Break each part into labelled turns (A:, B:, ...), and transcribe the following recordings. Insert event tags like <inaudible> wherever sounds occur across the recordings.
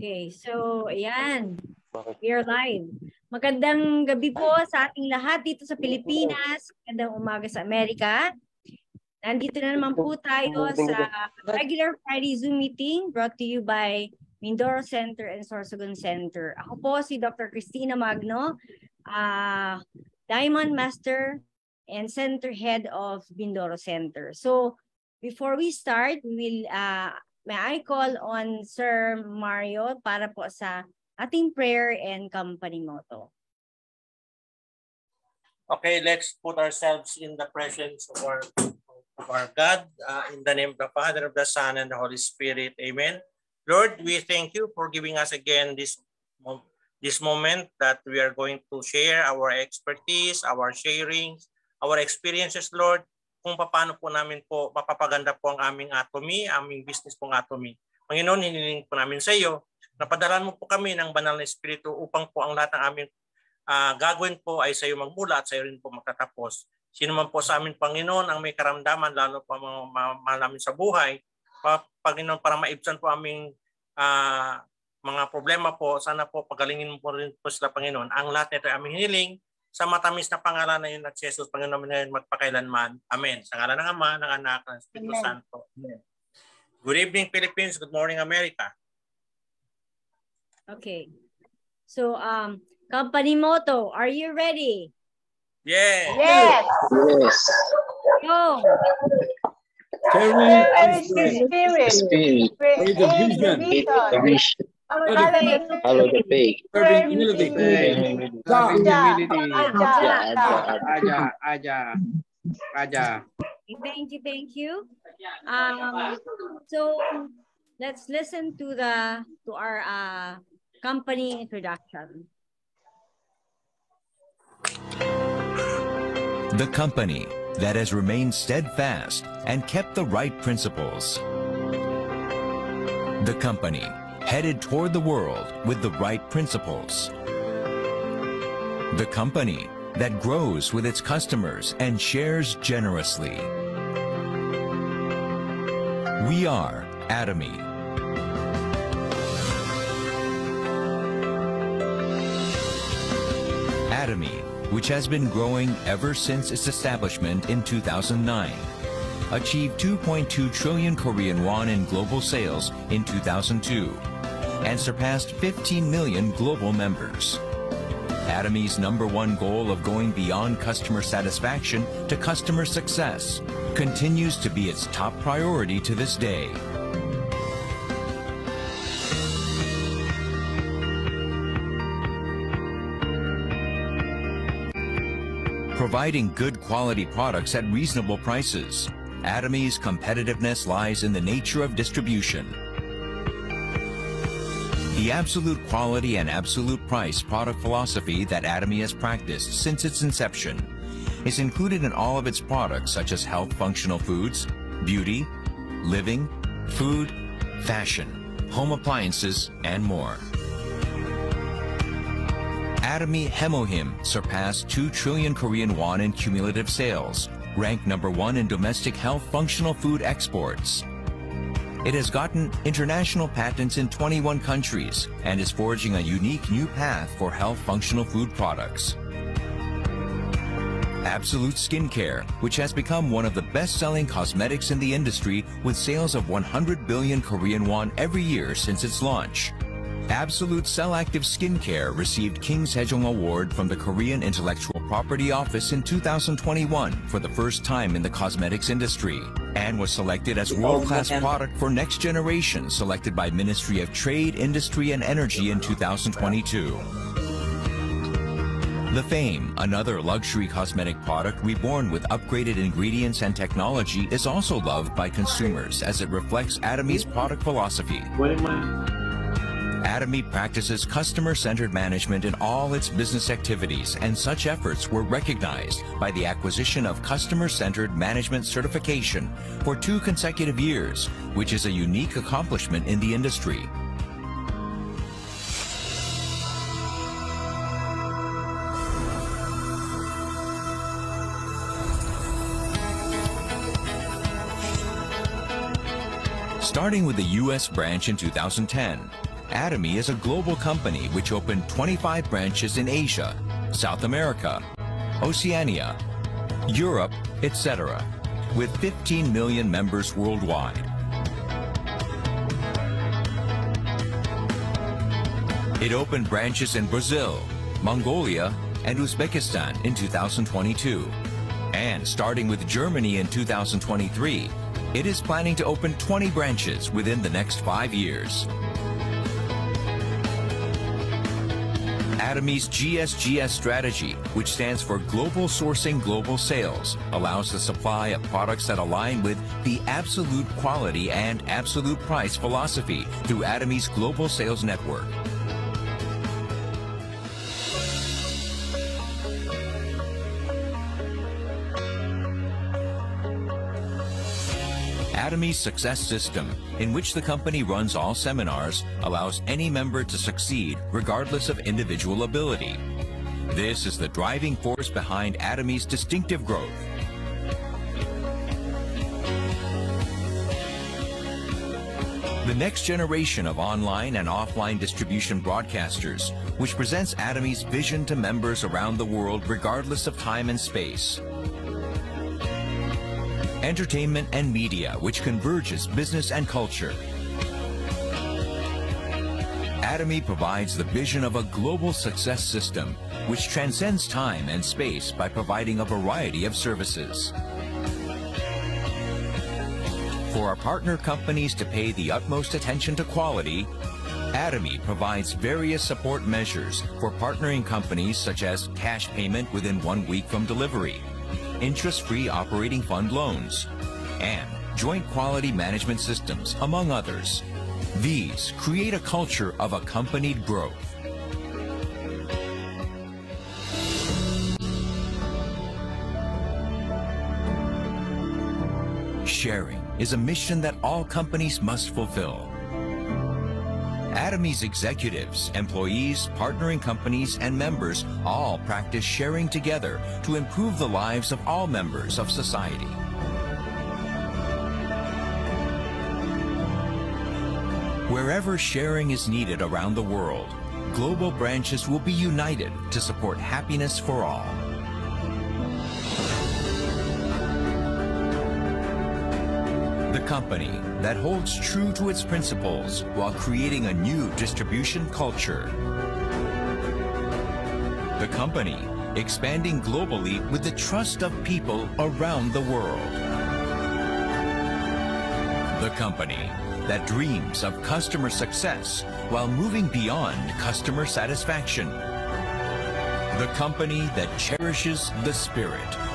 A: Okay, so ayan. We are live. Magandang gabi po sa ating lahat dito sa Pilipinas. Magandang umaga sa Amerika. Nandito na naman po tayo sa regular Friday Zoom meeting brought to you by Mindoro Center and Sorsogon Center. Ako po si Dr. Christina Magno, uh, Diamond Master and Center Head of Mindoro Center. So before we start, we will uh, may I call on Sir Mario para po sa ating prayer and company motto.
B: Okay, let's put ourselves in the presence of our, of our God. Uh, in the name of the Father, of the Son, and the Holy Spirit. Amen. Lord, we thank you for giving us again this, this moment that we are going to share our expertise, our sharings, our experiences, Lord kung paano po namin po mapapaganda po ang aming atomy, aming business pong atomy. Panginoon, hiniling po namin sa iyo na padalan mo po kami ng banal na espiritu upang po ang lahat ng aming uh, gagawin po ay sa iyo magmula at sa iyo rin po magtatapos. Sino man po sa amin, Panginoon, ang may karamdaman, lalo pa mga mahal namin sa buhay, pa, Panginoon, para maibsan po aming uh, mga problema po, sana po pagalingin mo po rin po sila, Panginoon. Ang lahat nito ay aming hiniling sa matamis na pangalan na yun at Jesus, Panginoon namin magpakailanman. Amen. Sa ngalan ng Ama, ng Anak, ng Espiritu Amen. Santo. Amen. Good evening, Philippines. Good morning, America.
A: Okay. So, um, company motto, are you ready?
B: Yeah.
C: Yes.
D: Yes.
A: Go.
C: Spirit. Spirit.
D: Spirit.
C: Spirit.
D: The vision. Follow the faith.
E: Serving humility.
C: Aja.
E: Aja. Aja.
A: Thank you, thank you. Um, so let's listen to the to our uh, company introduction.
F: The company that has remained steadfast and kept the right principles. The company headed toward the world with the right principles. The company that grows with its customers and shares generously. We are Atomy. Atomy, which has been growing ever since its establishment in 2009 achieved 2.2 trillion Korean won in global sales in 2002 and surpassed 15 million global members. Atomy's number one goal of going beyond customer satisfaction to customer success continues to be its top priority to this day. Providing good quality products at reasonable prices. Atomy's competitiveness lies in the nature of distribution. The absolute quality and absolute price product philosophy that Atomy has practiced since its inception is included in all of its products such as health functional foods, beauty, living, food, fashion, home appliances, and more. Atomy Hemohim surpassed 2 trillion Korean won in cumulative sales, ranked number one in domestic health functional food exports, it has gotten international patents in 21 countries and is forging a unique new path for health functional food products. Absolute Skincare, which has become one of the best-selling cosmetics in the industry with sales of 100 billion Korean won every year since its launch. Absolute Cell Active Skincare received King Sejong Award from the Korean Intellectual Property Office in 2021 for the first time in the cosmetics industry and was selected as world-class product for next generation selected by Ministry of Trade, Industry and Energy in 2022. The Fame, another luxury cosmetic product reborn with upgraded ingredients and technology, is also loved by consumers as it reflects Atomy's product philosophy. Atomy practices customer-centered management in all its business activities, and such efforts were recognized by the acquisition of customer-centered management certification for two consecutive years, which is a unique accomplishment in the industry. Starting with the U.S. branch in 2010, Atomy is a global company which opened 25 branches in Asia, South America, Oceania, Europe, etc., with 15 million members worldwide. It opened branches in Brazil, Mongolia, and Uzbekistan in 2022. And starting with Germany in 2023, it is planning to open 20 branches within the next five years. Atomy's GSGS strategy, which stands for Global Sourcing Global Sales, allows the supply of products that align with the absolute quality and absolute price philosophy through Atomy's global sales network. Atomy's success system, in which the company runs all seminars, allows any member to succeed regardless of individual ability. This is the driving force behind Atomy's distinctive growth. The next generation of online and offline distribution broadcasters, which presents Atomy's vision to members around the world regardless of time and space entertainment and media, which converges business and culture. Atomy provides the vision of a global success system, which transcends time and space by providing a variety of services. For our partner companies to pay the utmost attention to quality, Atomy provides various support measures for partnering companies such as cash payment within one week from delivery, interest-free operating fund loans, and joint quality management systems, among others. These create a culture of accompanied growth. Sharing is a mission that all companies must fulfill. Atomy's executives, employees, partnering companies, and members all practice sharing together to improve the lives of all members of society. Wherever sharing is needed around the world, global branches will be united to support happiness for all. The company that holds true to its principles while creating a new distribution culture. The company expanding globally with the trust of people around the world. The company that dreams of customer success while moving beyond customer satisfaction. The company that cherishes the spirit.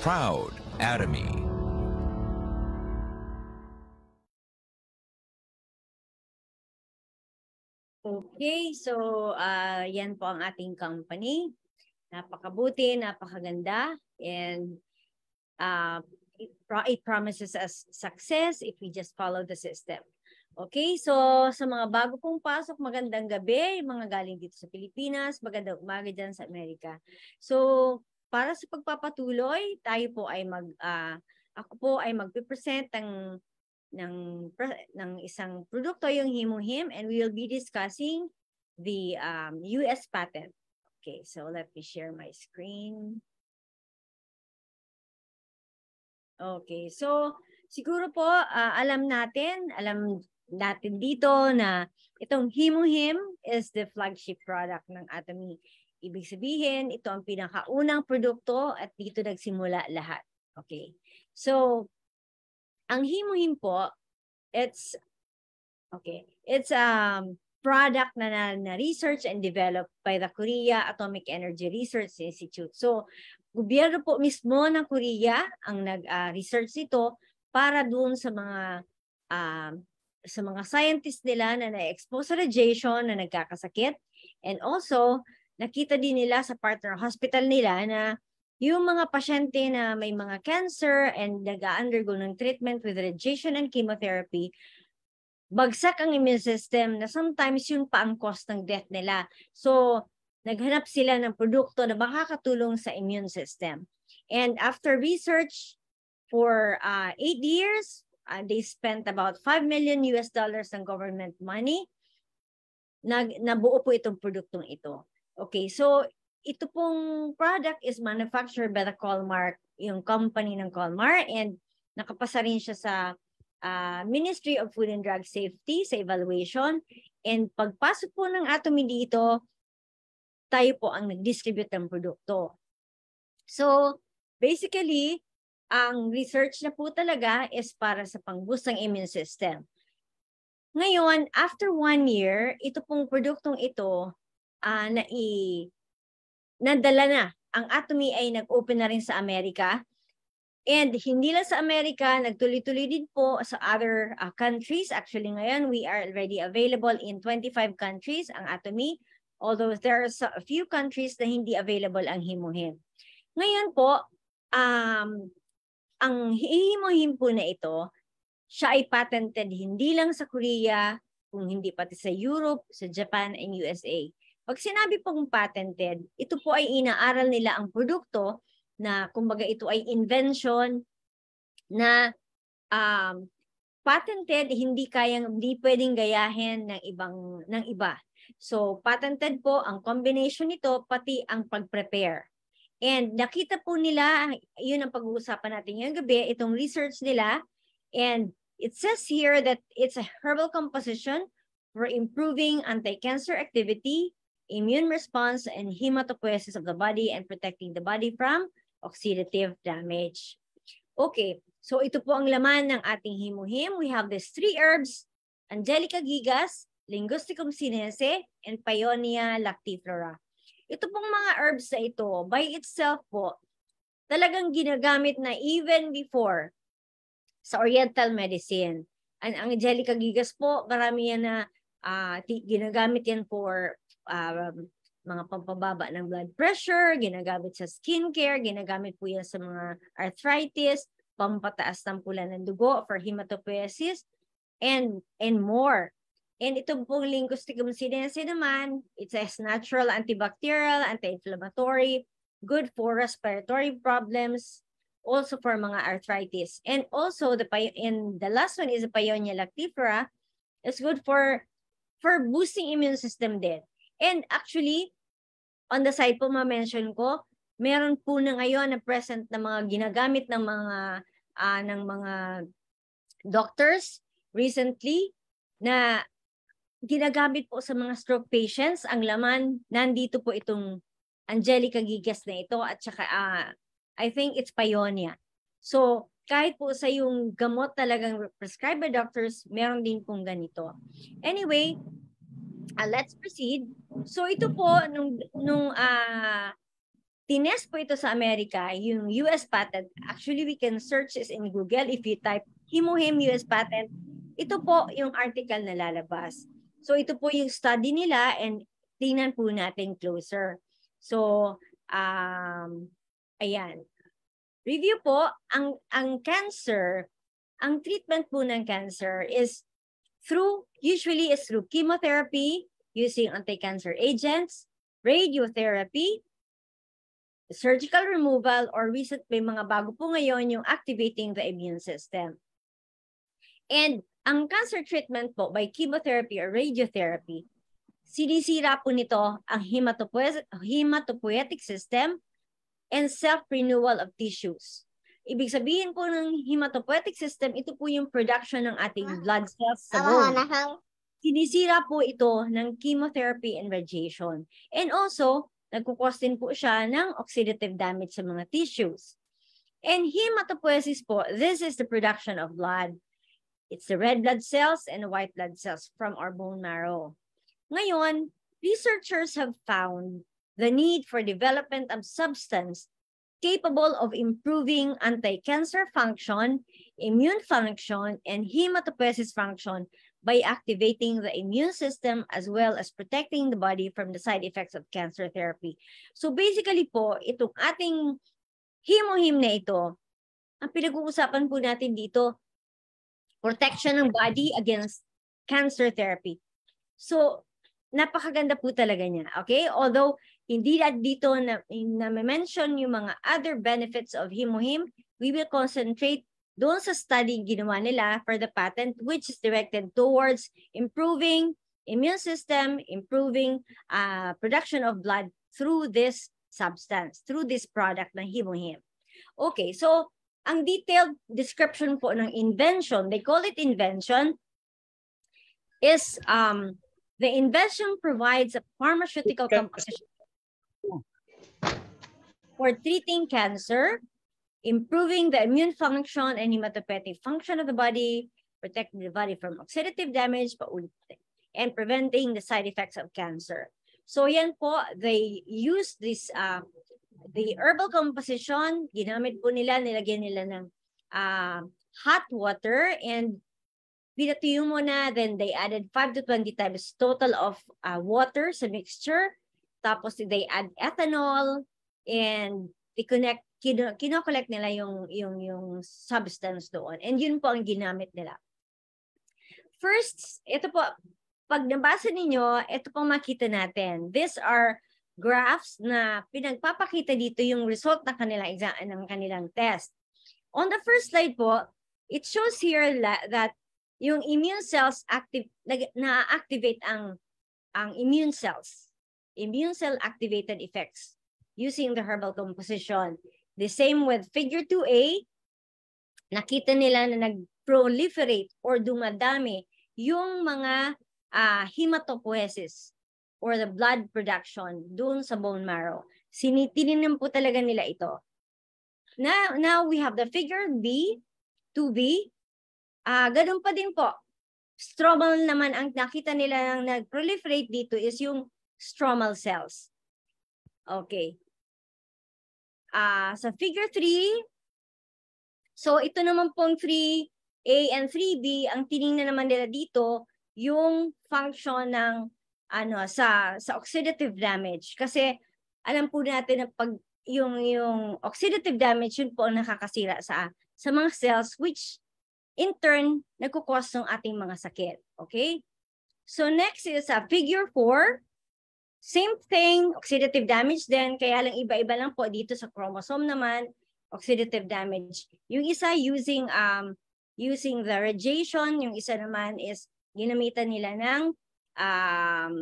F: Proud Atomy.
A: Okay, so uh, yan po ang ating company. Napakabuti, napakaganda, and uh, it, pro- it promises us success if we just follow the system. Okay, so sa mga bago pong pasok, magandang gabi, mga galing dito sa Pilipinas, magandang umaga dyan sa Amerika. So, para sa pagpapatuloy, tayo po ay mag, ah, ako po ay magpipresent ng ng ng isang produkto yung Himuhim and we will be discussing the um, US patent. Okay, so let me share my screen. Okay, so siguro po ah, alam natin, alam natin dito na itong Himuhim is the flagship product ng Atomy. Ibig sabihin, ito ang pinakaunang produkto at dito nagsimula lahat. Okay. So, ang Himuhim po, it's okay, it's a product na, na, na research and developed by the Korea Atomic Energy Research Institute. So, gobyerno po mismo ng Korea ang nag-research nito para doon sa mga um, sa mga scientists nila na na-expose sa radiation na nagkakasakit and also nakita din nila sa partner hospital nila na yung mga pasyente na may mga cancer and nag-undergo ng treatment with radiation and chemotherapy, bagsak ang immune system na sometimes yun pa ang cause ng death nila. So, naghanap sila ng produkto na makakatulong sa immune system. And after research for uh, eight years, uh, they spent about 5 million US dollars ng government money. Nag, nabuo po itong produktong ito. Okay, so ito pong product is manufactured by the Colmar, yung company ng Colmar and nakapasa rin siya sa uh, Ministry of Food and Drug Safety sa evaluation. And pagpasok po ng Atomy dito, tayo po ang nag-distribute ng produkto. So, basically, ang research na po talaga is para sa pang-boost ng immune system. Ngayon, after one year, ito pong produktong ito uh, na i nadala na. Ang Atomy ay nag-open na rin sa Amerika. And hindi lang sa Amerika, nagtuloy-tuloy din po sa other uh, countries. Actually ngayon, we are already available in 25 countries ang Atomy. Although there are a few countries na hindi available ang Himuhim. Ngayon po, um, ang Himuhim po na ito, siya ay patented hindi lang sa Korea, kung hindi pati sa Europe, sa Japan, and USA. Pag sinabi pong patented, ito po ay inaaral nila ang produkto na kumbaga ito ay invention na um, patented hindi kayang hindi pwedeng gayahin ng ibang ng iba. So patented po ang combination nito pati ang pag-prepare. And nakita po nila, yun ang pag-uusapan natin ngayong gabi, itong research nila. And it says here that it's a herbal composition for improving anti-cancer activity, immune response, and hematopoiesis of the body and protecting the body from oxidative damage. Okay, so ito po ang laman ng ating himuhim. We have these three herbs, Angelica gigas, Linguisticum sinense, and Paeonia lactiflora. Ito pong mga herbs na ito, by itself po, talagang ginagamit na even before sa Oriental medicine. Ang Angelica gigas po, marami yan na uh, ginagamit yan for um, mga pampababa ng blood pressure, ginagamit sa skincare, ginagamit po yan sa mga arthritis, pampataas ng pula ng dugo for hematopoiesis, and, and more. And ito pong Linguisticum sinense naman, it says natural antibacterial, anti-inflammatory, good for respiratory problems, also for mga arthritis. And also, the and the last one is the Paeonia lactifera, is good for for boosting immune system din. And actually, on the side po ma-mention ko, meron po na ngayon na present na mga ginagamit ng mga uh, ng mga doctors recently na ginagamit po sa mga stroke patients ang laman nandito po itong Angelica gigas na ito at saka uh, I think it's Pioneer. So kahit po sa yung gamot talagang prescribed by doctors, meron din pong ganito. Anyway, uh, let's proceed. So ito po, nung, nung uh, tinest po ito sa Amerika, yung US patent, actually we can search this in Google if you type Himuhim US patent, ito po yung article na lalabas. So ito po yung study nila and tingnan po natin closer. So, um, ayan. Review po, ang, ang cancer, ang treatment po ng cancer is through, usually is through chemotherapy, using anti-cancer agents, radiotherapy, surgical removal, or recent may mga bago po ngayon yung activating the immune system. And ang cancer treatment po by chemotherapy or radiotherapy, sinisira po nito ang hematopoietic system and self-renewal of tissues. Ibig sabihin po ng hematopoietic system, ito po yung production ng ating ah. blood cells sa bone. Sinisira po ito ng chemotherapy and radiation. And also, nagkukos din po siya ng oxidative damage sa mga tissues. And hematopoiesis po, this is the production of blood. It's the red blood cells and the white blood cells from our bone marrow. Ngayon, researchers have found the need for development of substance capable of improving anti-cancer function, immune function, and hematopoiesis function by activating the immune system as well as protecting the body from the side effects of cancer therapy. So basically po, itong ating hemohim na ito, ang pinag-uusapan po natin dito, protection ng body against cancer therapy. So, napakaganda po talaga niya. Okay? Although, hindi na dito na, na mention yung mga other benefits of Himohim. We will concentrate doon sa study ginawa nila for the patent which is directed towards improving immune system, improving uh, production of blood through this substance, through this product ng Himohim. Okay, so ang detailed description po ng invention, they call it invention, is um, the invention provides a pharmaceutical composition for treating cancer, improving the immune function and hematopoietic function of the body, protecting the body from oxidative damage, and preventing the side effects of cancer. So yan po, they use this, uh, the herbal composition, ginamit po nila, nilagyan nila ng uh, hot water and pinatuyo mo then they added 5 to 20 times total of uh, water sa mixture. Tapos they add ethanol and they connect, kino, kino-collect nila yung, yung, yung substance doon. And yun po ang ginamit nila. First, ito po, pag nabasa ninyo, ito pong makita natin. These are graphs na pinagpapakita dito yung result ng kanilang exam ng kanilang test. On the first slide po, it shows here that yung immune cells active na-activate ang ang immune cells. Immune cell activated effects using the herbal composition. The same with figure 2A, nakita nila na nag-proliferate or dumadami yung mga uh, hematopoiesis or the blood production dun sa bone marrow. Sinitinin po talaga nila ito. Now, now we have the figure B, 2B, Ah, uh, ganun pa din po. Stromal naman ang nakita nila nang nag-proliferate dito is yung stromal cells. Okay. Uh, sa figure 3, so ito naman pong 3A and 3B, ang tiningnan naman nila dito yung function ng ano sa sa oxidative damage kasi alam po natin na pag yung yung oxidative damage yun po ang nakakasira sa sa mga cells which in turn, nagkukos ng ating mga sakit. Okay? So next is uh, figure 4. Same thing, oxidative damage din, kaya lang iba-iba lang po dito sa chromosome naman, oxidative damage. Yung isa using um using the radiation, yung isa naman is ginamitan nila ng um,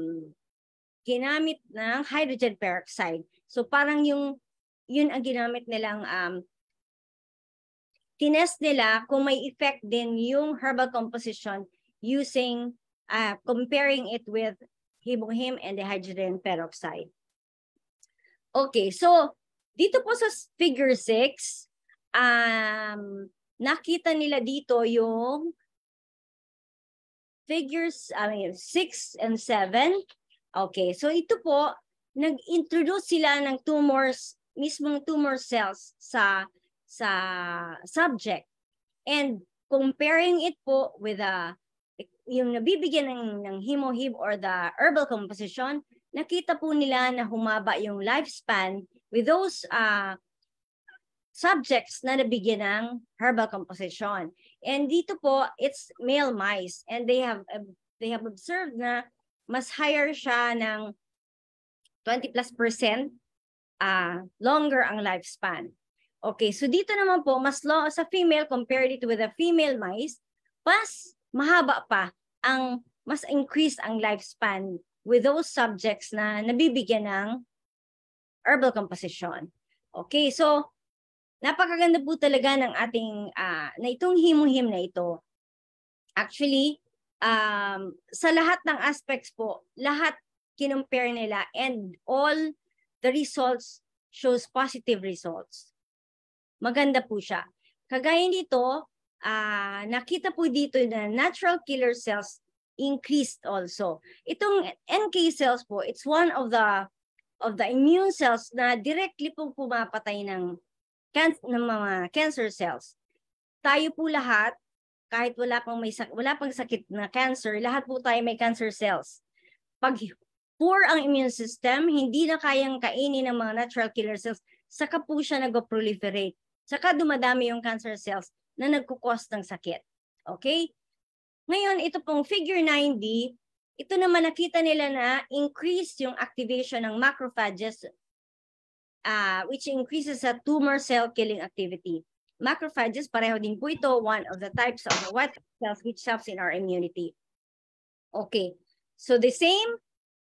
A: ginamit ng hydrogen peroxide. So parang yung yun ang ginamit nilang um, tinest nila kung may effect din yung herbal composition using, uh, comparing it with hibohim and the hydrogen peroxide. Okay, so dito po sa figure 6, um, nakita nila dito yung figures, I mean, 6 and 7. Okay, so ito po, nag-introduce sila ng tumors, mismong tumor cells sa sa subject. And comparing it po with a yung nabibigyan ng, ng hemohib or the herbal composition, nakita po nila na humaba yung lifespan with those uh, subjects na nabigyan ng herbal composition. And dito po, it's male mice. And they have they have observed na mas higher siya ng 20 plus percent uh, longer ang lifespan. Okay, so dito naman po, mas long sa female compared it with a female mice, mas mahaba pa ang mas increase ang lifespan with those subjects na nabibigyan ng herbal composition. Okay, so napakaganda po talaga ng ating uh, na itong himuhim na ito. Actually, um, sa lahat ng aspects po, lahat kinumpare nila and all the results shows positive results maganda po siya. Kagaya nito, uh, nakita po dito na natural killer cells increased also. Itong NK cells po, it's one of the of the immune cells na directly po pumapatay ng, can, ng mga cancer cells. Tayo po lahat, kahit wala pang may wala pang sakit na cancer, lahat po tayo may cancer cells. Pag poor ang immune system, hindi na kayang kainin ng mga natural killer cells, saka po siya nag-proliferate. Saka dumadami yung cancer cells na nagkukos ng sakit. Okay? Ngayon, ito pong figure 9D, ito naman nakita nila na increase yung activation ng macrophages uh, which increases sa tumor cell killing activity. macrophages, pareho din po ito, one of the types of the white cells which helps in our immunity. Okay, so the same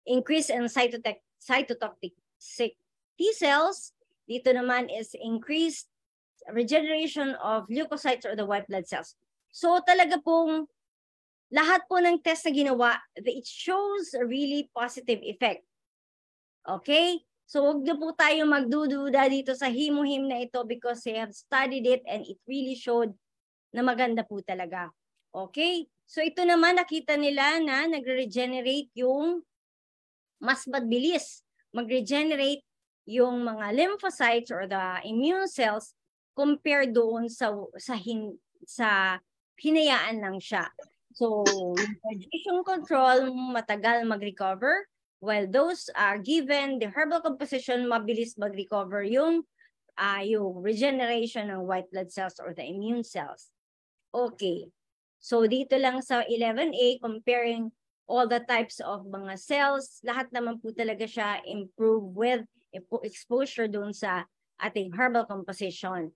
A: increase in cytotoxic, T cells, dito naman is increased regeneration of leukocytes or the white blood cells. So talaga pong lahat po ng test na ginawa, it shows a really positive effect. Okay? So wag na po tayo magdududa dito sa himuhim na ito because they have studied it and it really showed na maganda po talaga. Okay? So ito naman nakita nila na nagre-regenerate yung mas mabilis mag-regenerate yung mga lymphocytes or the immune cells compared doon sa sa hin, sa hinayaan lang siya. So, radiation control, matagal mag-recover, while those are given the herbal composition, mabilis mag-recover yung, uh, yung regeneration ng white blood cells or the immune cells. Okay. So, dito lang sa 11A, comparing all the types of mga cells, lahat naman po talaga siya improve with exposure doon sa ating herbal composition.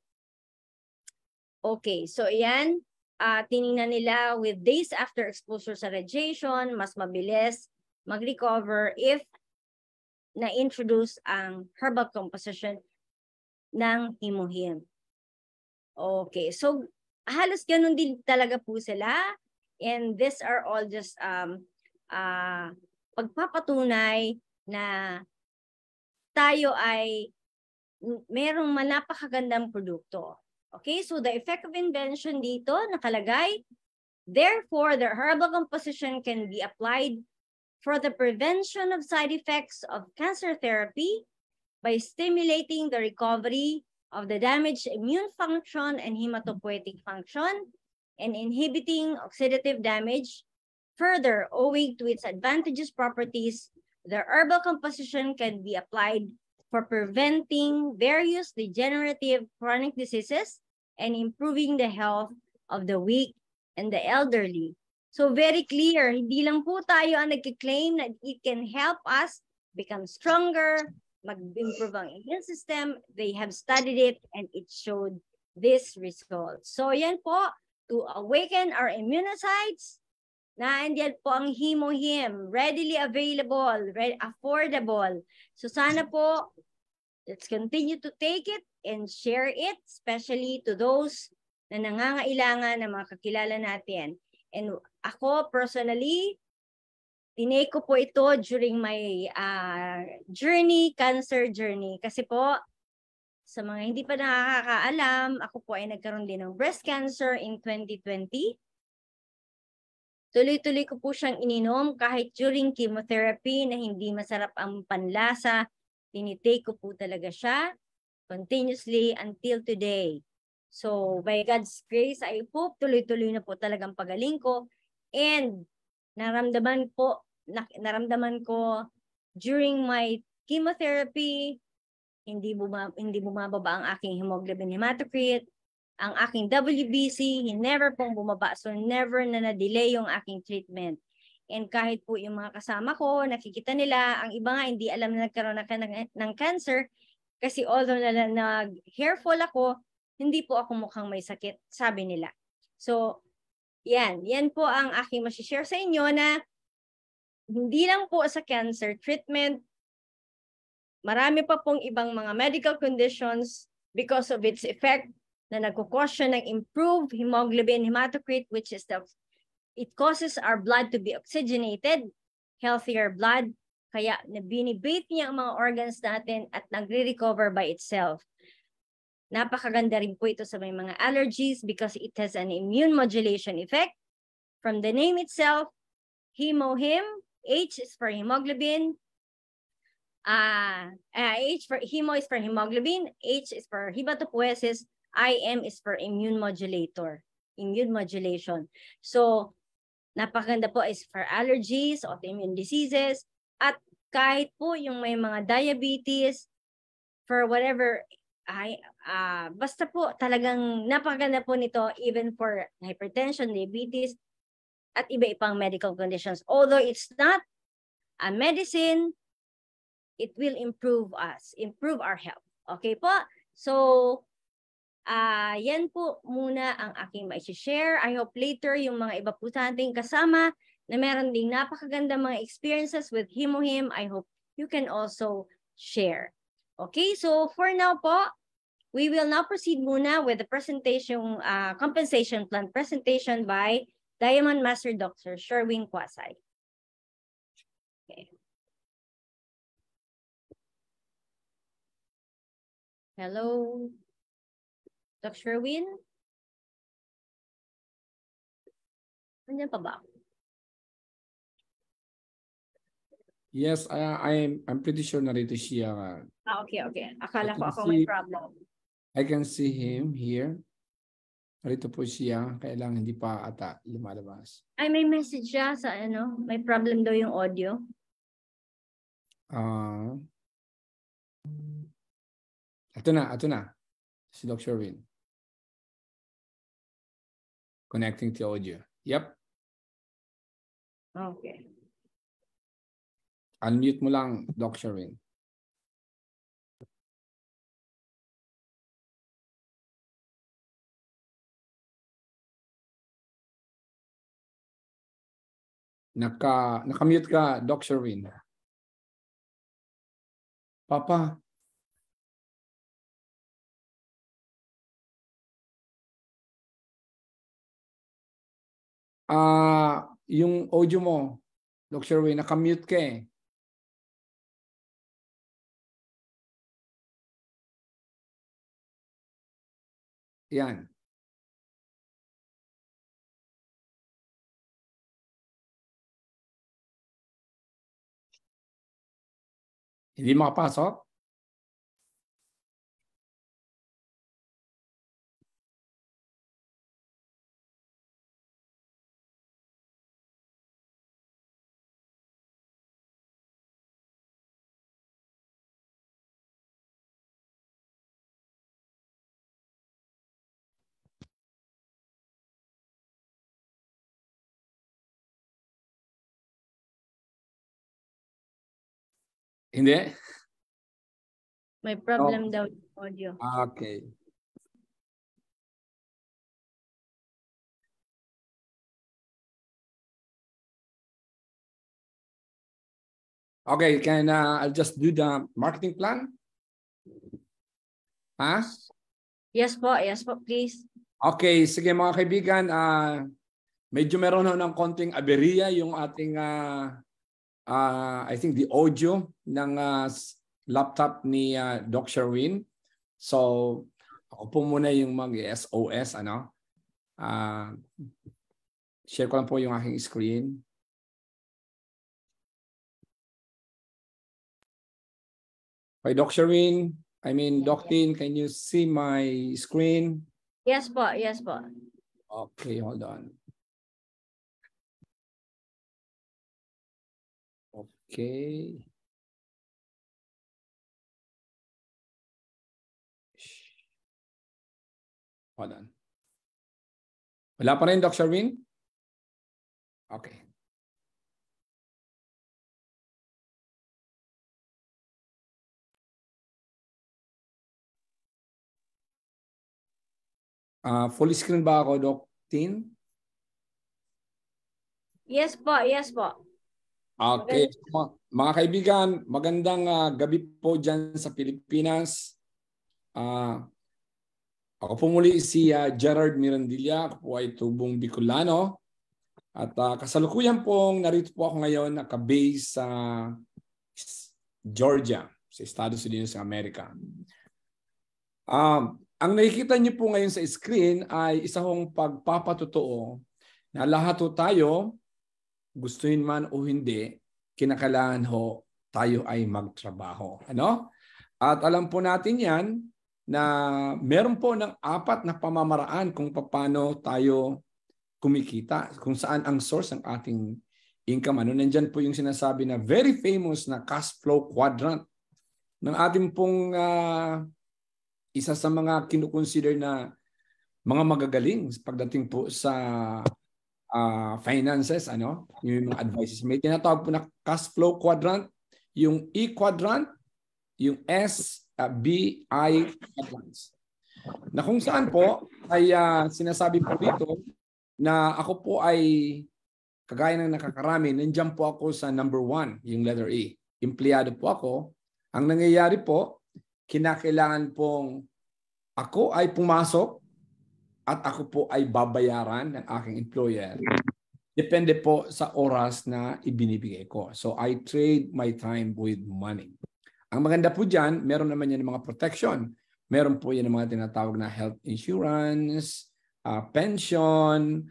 A: Okay, so yan, uh, tiningnan nila with days after exposure sa radiation, mas mabilis mag-recover if na-introduce ang herbal composition ng himuhim. Okay, so halos ganun din talaga po sila. And these are all just um, uh, pagpapatunay na tayo ay merong manapakagandang produkto. Okay, so the effect of invention dito nakalagay, therefore the herbal composition can be applied for the prevention of side effects of cancer therapy by stimulating the recovery of the damaged immune function and hematopoietic function and inhibiting oxidative damage. Further, owing to its advantageous properties, the herbal composition can be applied for preventing various degenerative chronic diseases and improving the health of the weak and the elderly. So very clear, hindi lang po tayo ang nagkiklaim na it can help us become stronger, mag-improve ang immune system. They have studied it and it showed this result. So yan po, to awaken our immunocytes, na andyan po ang Hemohim, readily available, ready, affordable. So sana po, let's continue to take it and share it, especially to those na nangangailangan ng mga kakilala natin. And ako personally, tinake ko po ito during my uh, journey, cancer journey. Kasi po, sa mga hindi pa nakakaalam, ako po ay nagkaroon din ng breast cancer in 2020. Tuloy-tuloy ko po siyang ininom kahit during chemotherapy na hindi masarap ang panlasa. Tinitake ko po talaga siya continuously until today. So, by God's grace, I hope tuloy-tuloy na po talagang pagaling ko. And naramdaman po, naramdaman ko during my chemotherapy, hindi buma, hindi bumababa ang aking hemoglobin hematocrit, ang aking WBC, never pong bumaba. So, never na na-delay yung aking treatment. And kahit po yung mga kasama ko, nakikita nila, ang iba nga hindi alam na nagkaroon ng, ng, ng cancer, kasi although na nag-hair fall ako, hindi po ako mukhang may sakit, sabi nila. So, yan. Yan po ang aking masishare sa inyo na hindi lang po sa cancer treatment, marami pa pong ibang mga medical conditions because of its effect na nagkukosyon ng improved hemoglobin hematocrit which is the it causes our blood to be oxygenated, healthier blood, kaya binibate niya ang mga organs natin at nagre-recover by itself. Napakaganda rin po ito sa may mga allergies because it has an immune modulation effect. From the name itself, hemohim, H is for hemoglobin, uh, uh, H for hemo is for hemoglobin, H is for hematopoiesis, IM is for immune modulator, immune modulation. So, napakaganda po is for allergies, autoimmune diseases, at kahit po yung may mga diabetes, for whatever, ay, uh, basta po talagang napakaganda po nito even for hypertension, diabetes, at iba-ibang medical conditions. Although it's not a medicine, it will improve us, improve our health. Okay po? So, Ah, yan po muna ang aking mai-share. I hope later yung mga iba po sa ating kasama na meron ding napakaganda mga experiences with Himohim, I hope you can also share. Okay, so for now po, we will now proceed muna with the presentation, uh, compensation plan presentation by Diamond Master Dr. Sherwin Kwasay. Okay. Hello, Dr. Sherwin? Nandiyan pa ba?
E: Yes, I, I'm I'm pretty sure narito siya.
A: Ah, okay, okay. Akala
E: I
A: ko ako may
E: see-
A: problem.
E: I can see him here. Narito po siya. Kailangan hindi pa ata lumalabas.
A: Ay, may message siya sa ano, may problem daw yung audio.
E: Ah. ito na, ito na. Si Dr. Sherwin. Connecting to audio. Yep.
A: Okay.
E: Unmute mo lang, Dr. Sherwin. Naka, naka-mute ka, Dr. Sherwin. Papa. Ah, yung audio mo, Dr. Sherwin, naka-mute ka eh. Yan. Hindi makapasok? Hindi?
A: May problem daw yung audio.
E: Okay. Okay, can uh, I'll just do the marketing plan? Ha?
A: Yes po, yes po, please.
E: Okay, sige mga kaibigan, ah medyo meron na ng konting aberya yung ating ah ah, I think the audio ng s- laptop ni ah, Doc Sherwin. So ako po muna yung mag-SOS ano. Ah share ko lang po yung aking screen. Okay, Doc Sherwin, I mean, Doc Tin, can you see my screen?
A: Yes po, yes po.
E: Okay, hold on. Okay. Hold on. Wala pa rin, Dr. Sherwin? Okay. Ah, full screen ba ako, Doc Tin?
A: Yes po, yes po.
E: Okay. Ma- Mga kaibigan, magandang ah, gabi po dyan sa Pilipinas. Ah, ako po muli si ah, Gerard Mirandilla. Ako po ay tubong Bicolano. At ah, kasalukuyan pong narito po ako ngayon nakabase sa Georgia, sa Estados Unidos ng Amerika. Um, ang nakikita niyo po ngayon sa screen ay isa hong pagpapatotoo na lahat ho tayo, gustuhin man o hindi, kinakailangan ho tayo ay magtrabaho. Ano? At alam po natin yan na meron po ng apat na pamamaraan kung paano tayo kumikita, kung saan ang source ng ating income. Ano, nandyan po yung sinasabi na very famous na cash flow quadrant ng ating pong ah, isa sa mga kinukonsider na mga magagaling pagdating po sa ah, finances, ano, yung mga advices. May tinatawag po na cash flow quadrant, yung E quadrant, yung S, ah, B, I quadrants. Na kung saan po ay uh, sinasabi po dito na ako po ay kagaya ng nakakarami, nandiyan po ako sa number one, yung letter E. Empleyado po ako. Ang nangyayari po, kinakailangan pong ako ay pumasok at ako po ay babayaran ng aking employer. Depende po sa oras na ibinibigay ko. So I trade my time with money. Ang maganda po dyan, meron naman yan ng mga protection. Meron po yan ng mga tinatawag na health insurance, uh, pension,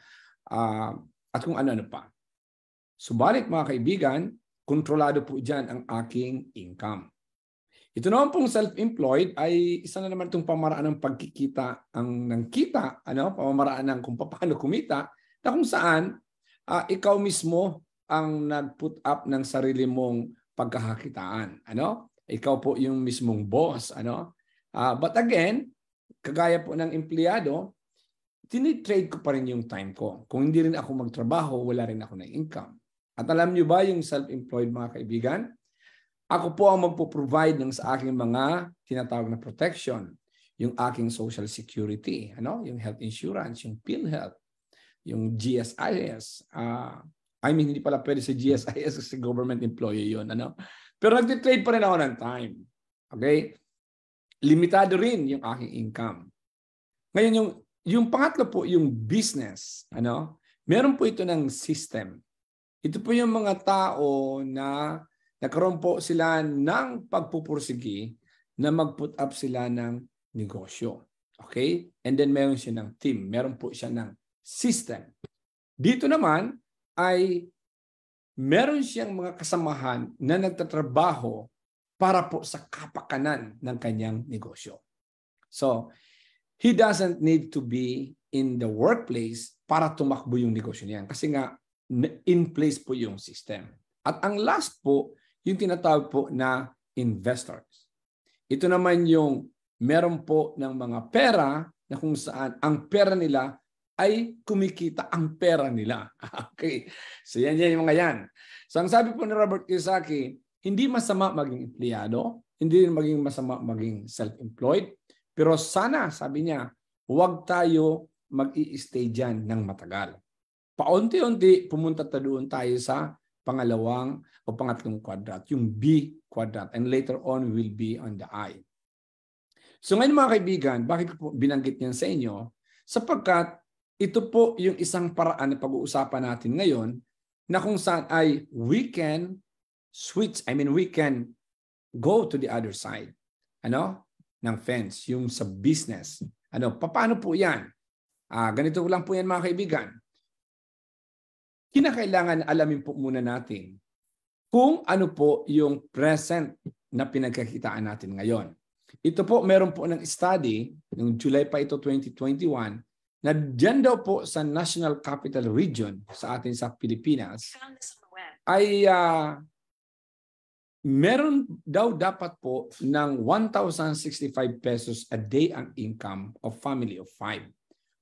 E: uh, at kung ano-ano pa. Subalit mga kaibigan, kontrolado po dyan ang aking income. Ito naman pong self-employed ay isa na naman itong pamaraan ng pagkikita ang ng kita, ano, pamamaraan ng kung paano kumita, na kung saan uh, ikaw mismo ang nag-put up ng sarili mong pagkakakitaan. Ano? Ikaw po yung mismong boss. Ano? Uh, but again, kagaya po ng empleyado, tinitrade ko pa rin yung time ko. Kung hindi rin ako magtrabaho, wala rin ako ng income. At alam nyo ba yung self-employed mga kaibigan? Ako po ang magpo-provide ng sa aking mga tinatawag na protection. Yung aking social security, ano? yung health insurance, yung PhilHealth, yung GSIS. Uh, ah, I mean, hindi pala pwede sa GSIS kasi government employee yun. Ano? Pero nagtitrade pa rin ako ng time. Okay? Limitado rin yung aking income. Ngayon, yung, yung pangatlo po, yung business. Ano? Meron po ito ng system. Ito po yung mga tao na nagkaroon po sila ng pagpupursigi na mag-put up sila ng negosyo. Okay? And then meron siya ng team. Meron po siya ng system. Dito naman ay meron siyang mga kasamahan na nagtatrabaho para po sa kapakanan ng kanyang negosyo. So, he doesn't need to be in the workplace para tumakbo yung negosyo niya. Kasi nga, in place po yung system. At ang last po, yung tinatawag po na investors. Ito naman yung meron po ng mga pera na kung saan ang pera nila ay kumikita ang pera nila. <laughs> okay. So yan yan yung mga yan. So ang sabi po ni Robert Kiyosaki, hindi masama maging empleyado, hindi rin maging masama maging self-employed, pero sana, sabi niya, huwag tayo mag-i-stay dyan ng matagal. Paunti-unti, pumunta ta doon tayo sa pangalawang o pangatlong quadrant, yung B quadrant. And later on, will be on the I. So ngayon mga kaibigan, bakit po binanggit niyan sa inyo? Sapagkat ito po yung isang paraan na pag-uusapan natin ngayon na kung saan ay we can switch, I mean we can go to the other side. Ano? Ng fence, yung sa business. Ano? Paano po yan? Ah, ganito lang po yan mga kaibigan kinakailangan alamin po muna natin kung ano po yung present na pinagkakitaan natin ngayon. Ito po, meron po ng study, ng July pa ito 2021, na dyan daw po sa National Capital Region sa atin sa Pilipinas, ay uh, meron daw dapat po ng 1,065 pesos a day ang income of family of five.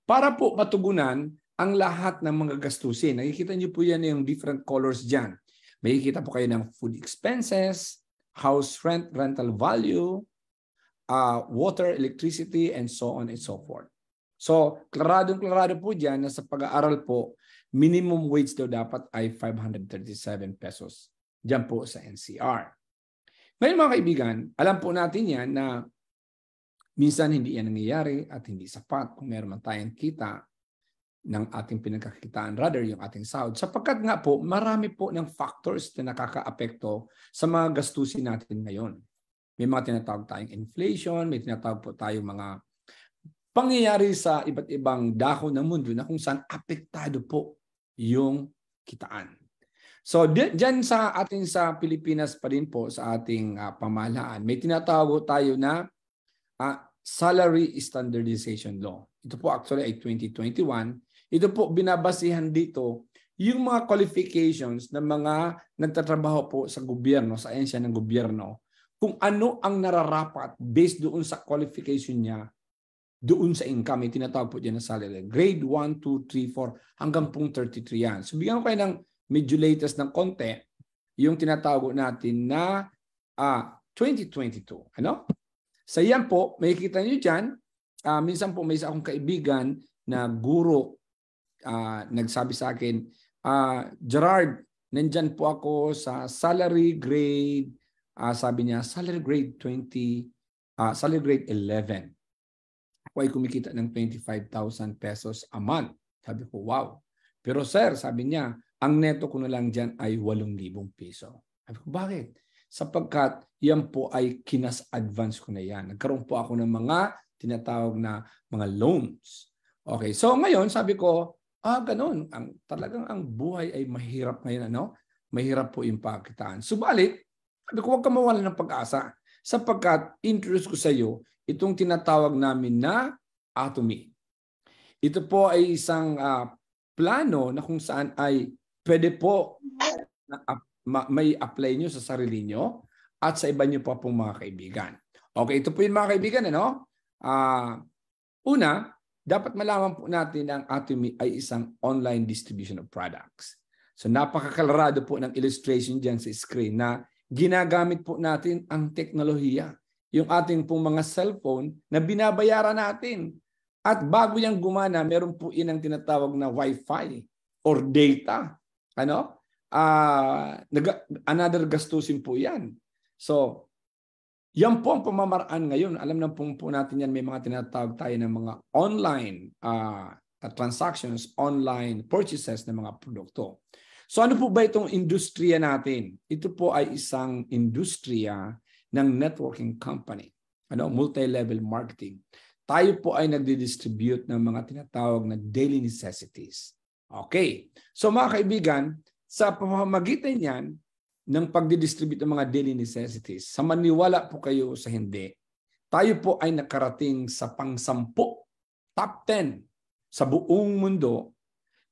E: Para po matugunan ang lahat ng mga gastusin. Nakikita niyo po yan yung different colors dyan. Makikita po kayo ng food expenses, house rent, rental value, uh, water, electricity, and so on and so forth. So, klaradong-klarado po dyan na sa pag-aaral po, minimum wage daw dapat ay 537 pesos. Diyan po sa NCR. Ngayon mga kaibigan, alam po natin yan na minsan hindi yan nangyayari at hindi sapat kung meron man tayong kita ng ating pinagkakitaan, rather yung ating sahod. Sapagkat nga po, marami po ng factors na nakakaapekto sa mga gastusin natin ngayon. May mga tinatawag tayong inflation, may tinatawag po tayong mga pangyayari sa iba't ibang dako ng mundo na kung saan apektado po yung kitaan. So diyan sa ating sa Pilipinas pa rin po sa ating uh, pamahalaan, may tinatawag tayo na uh, salary standardization law. Ito po actually ay 2021 ito po binabasihan dito yung mga qualifications ng mga nagtatrabaho po sa gobyerno, sa ahensya ng gobyerno, kung ano ang nararapat based doon sa qualification niya doon sa income. May tinatawag po dyan na salary. Grade 1, 2, 3, 4 hanggang pong 33 yan. So bigyan ko kayo ng medyo latest ng konti yung tinatawag natin na ah, 2022. Ano? Sa yan po, makikita nyo dyan, uh, minsan po may isa akong kaibigan na guro uh, nagsabi sa akin, uh, Gerard, nandyan po ako sa salary grade, uh, sabi niya, salary grade 20, uh, salary grade 11. Ako ay kumikita ng 25,000 pesos a month. Sabi ko, wow. Pero sir, sabi niya, ang neto ko na lang dyan ay 8,000 piso. Sabi ko, bakit? Sapagkat yan po ay kinas advance ko na yan. Nagkaroon po ako ng mga tinatawag na mga loans. Okay, so ngayon sabi ko, ah ganun, ang, talagang ang buhay ay mahirap ngayon. Ano? Mahirap po yung pakitaan. Subalit, sabi ko huwag ka mawala ng pag-asa sapagkat introduce ko sa iyo itong tinatawag namin na atomy. Ito po ay isang uh, plano na kung saan ay pwede po na, uh, may apply nyo sa sarili nyo at sa iba nyo pa pong mga kaibigan. Okay, ito po yung mga kaibigan, ano? Uh, una, dapat malaman po natin ang Atomy ay isang online distribution of products. So napakakalrado po ng illustration dyan sa screen na ginagamit po natin ang teknolohiya. Yung ating pong mga cellphone na binabayaran natin. At bago yan gumana, meron po inang tinatawag na Wi-Fi or data. Ano? Uh, another gastusin po yan. So, yan po ang pamamaraan ngayon. Alam na po, po natin yan, may mga tinatawag tayo ng mga online uh, transactions, online purchases ng mga produkto. So ano po ba itong industriya natin? Ito po ay isang industriya ng networking company. Ano, multi-level marketing. Tayo po ay nagdi-distribute ng mga tinatawag na daily necessities. Okay. So mga kaibigan, sa pamamagitan niyan, ng pagdidistribute ng mga daily necessities. Sa maniwala po kayo sa hindi, tayo po ay nakarating sa pangsampu, top 10 sa buong mundo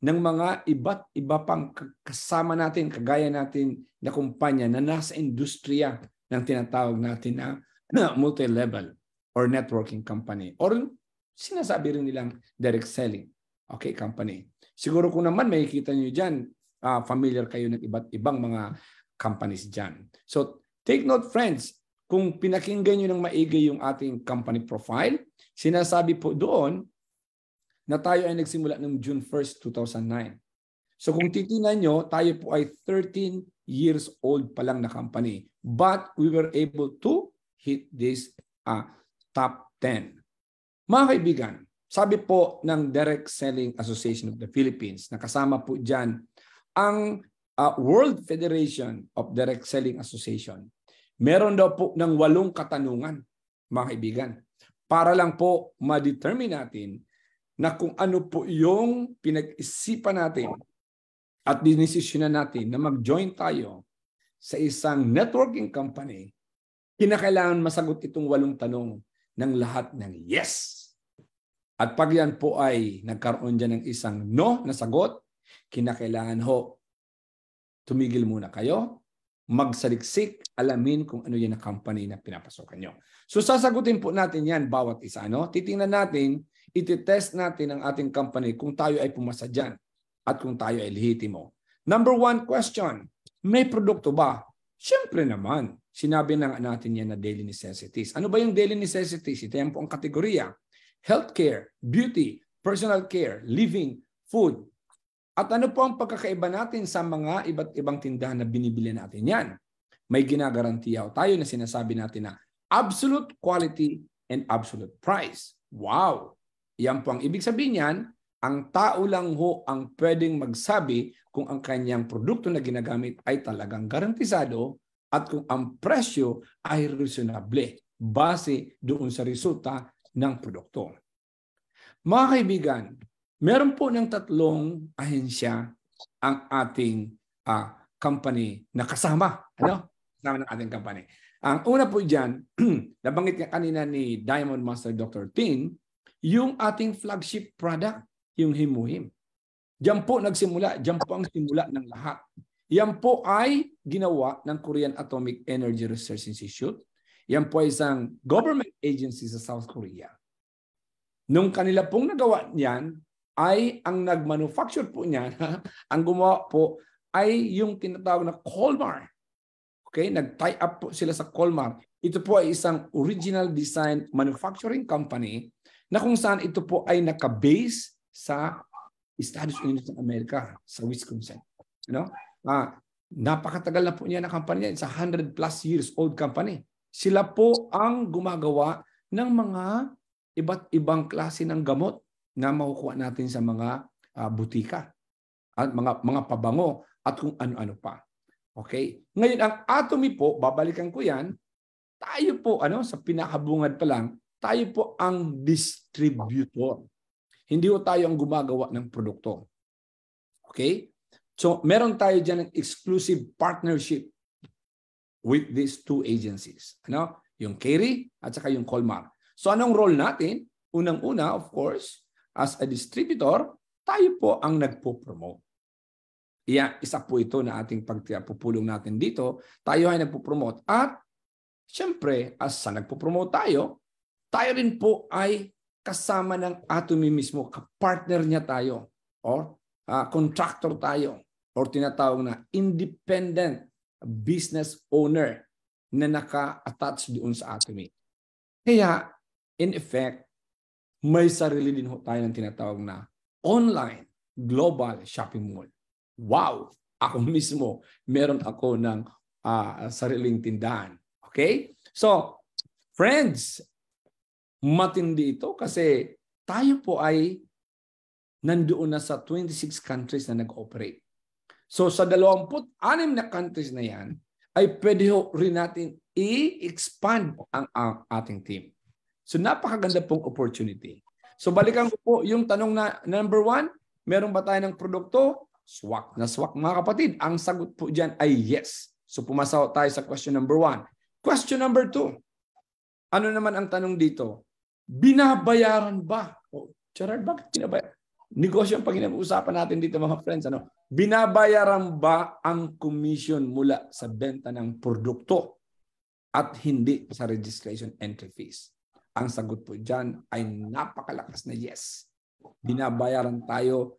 E: ng mga iba't iba pang kasama natin, kagaya natin na kumpanya na nasa industriya ng tinatawag natin na, na multi-level or networking company or sinasabi rin nilang direct selling okay company. Siguro kung naman makikita niyo diyan, uh, familiar kayo ng iba't ibang mga companies dyan. So take note friends, kung pinakinggan nyo ng maigi yung ating company profile, sinasabi po doon na tayo ay nagsimula ng June 1st, 2009. So kung titingnan nyo, tayo po ay 13 years old pa lang na company. But we were able to hit this uh, top 10. Mga kaibigan, sabi po ng Direct Selling Association of the Philippines, nakasama po dyan ang uh, World Federation of Direct Selling Association. Meron daw po ng walong katanungan, mga kaibigan, para lang po ma-determine natin na kung ano po yung pinag-isipan natin at dinesisyonan natin na mag-join tayo sa isang networking company, kinakailangan masagot itong walong tanong ng lahat ng yes. At pag yan po ay nagkaroon dyan ng isang no na sagot, kinakailangan ho tumigil muna kayo, magsaliksik, alamin kung ano yan ang company na pinapasokan nyo. So sasagutin po natin yan bawat isa. No? Titingnan natin, ititest natin ang ating company kung tayo ay pumasa dyan at kung tayo ay lehitimo. Number one question, may produkto ba? Siyempre naman, sinabi na natin yan na daily necessities. Ano ba yung daily necessities? Ito yan po ang kategorya. Healthcare, beauty, personal care, living, food, at ano po ang pagkakaiba natin sa mga iba't ibang tindahan na binibili natin yan? May ginagarantiya tayo na sinasabi natin na absolute quality and absolute price. Wow! Yan po ang ibig sabihin yan, ang tao lang ho ang pwedeng magsabi kung ang kanyang produkto na ginagamit ay talagang garantisado at kung ang presyo ay reasonable base doon sa resulta ng produkto. Mga kaibigan, Meron po ng tatlong ahensya ang ating uh, company na kasama. Ano? Kasama ng ating company. Ang una po dyan, <clears throat> nabanggit ka kanina ni Diamond Master Dr. Tin, yung ating flagship product, yung Himuhim. Diyan po nagsimula, diyan po ang simula ng lahat. Yan po ay ginawa ng Korean Atomic Energy Research Institute. Yan po ay isang government agency sa South Korea. Nung kanila pong nagawa niyan, ay ang nagmanufacture po niya, ang gumawa po ay yung tinatawag na Colmar. Okay, nag-tie up po sila sa Colmar. Ito po ay isang original design manufacturing company na kung saan ito po ay nakabase sa Estados Unidos ng Amerika, sa Wisconsin. You know? Ah, napakatagal na po niya na company It's a 100 plus years old company. Sila po ang gumagawa ng mga iba't ibang klase ng gamot na makukuha natin sa mga uh, butika at mga mga pabango at kung ano-ano pa. Okay? Ngayon ang atomy po, babalikan ko 'yan, tayo po ano sa pinakabungad pa lang, tayo po ang distributor. Hindi po tayo ang gumagawa ng produkto. Okay? So, meron tayo diyan ng exclusive partnership with these two agencies. Ano? Yung Kerry at saka yung Colmar. So, anong role natin? Unang-una, of course, as a distributor, tayo po ang nagpo-promote. Iya, isa po ito na ating pagpupulong natin dito. Tayo ay nagpo-promote. At, syempre, as sa nagpo-promote tayo, tayo rin po ay kasama ng Atomy mismo, partner niya tayo or uh, contractor tayo or tinatawag na independent business owner na naka-attach doon sa Atomy. Kaya, in effect, may sarili din ho tayo ng tinatawag na online global shopping mall. Wow! Ako <laughs> mismo, meron ako ng uh, sariling tindahan. Okay? So, friends, matindi ito kasi tayo po ay nandoon na sa 26 countries na nag-operate. So sa 26 na countries na yan, ay pwede rin natin i-expand ang, ang ating team. So napakaganda pong opportunity. So balikan ko po yung tanong na number one, meron ba tayo ng produkto? Swak na swak mga kapatid. Ang sagot po dyan ay yes. So pumasa tayo sa question number one. Question number two. Ano naman ang tanong dito? Binabayaran ba? Oh, Gerard, bakit binabayaran? Negosyo ang pag-uusapan natin dito mga friends. Ano? Binabayaran ba ang commission mula sa benta ng produkto at hindi sa registration entry fees? Ang sagot po dyan ay napakalakas na yes. Binabayaran tayo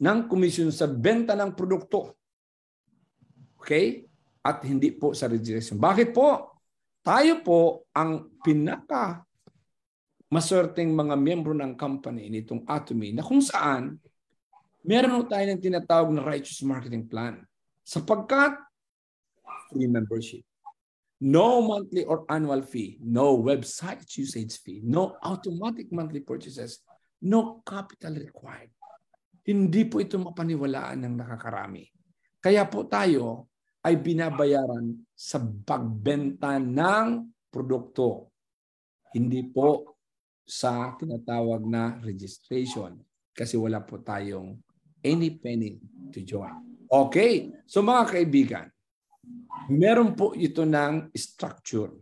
E: ng commission sa benta ng produkto. Okay? At hindi po sa registration. Bakit po? Tayo po ang pinaka maswerteng mga miyembro ng company nitong Atomy na kung saan meron tayo ng tinatawag na righteous marketing plan. Sapagkat free membership. No monthly or annual fee. No website usage fee. No automatic monthly purchases. No capital required. Hindi po ito mapaniwalaan ng nakakarami. Kaya po tayo ay binabayaran sa pagbenta ng produkto. Hindi po sa tinatawag na registration kasi wala po tayong any penny to join. Okay, so mga kaibigan, meron po ito ng structure.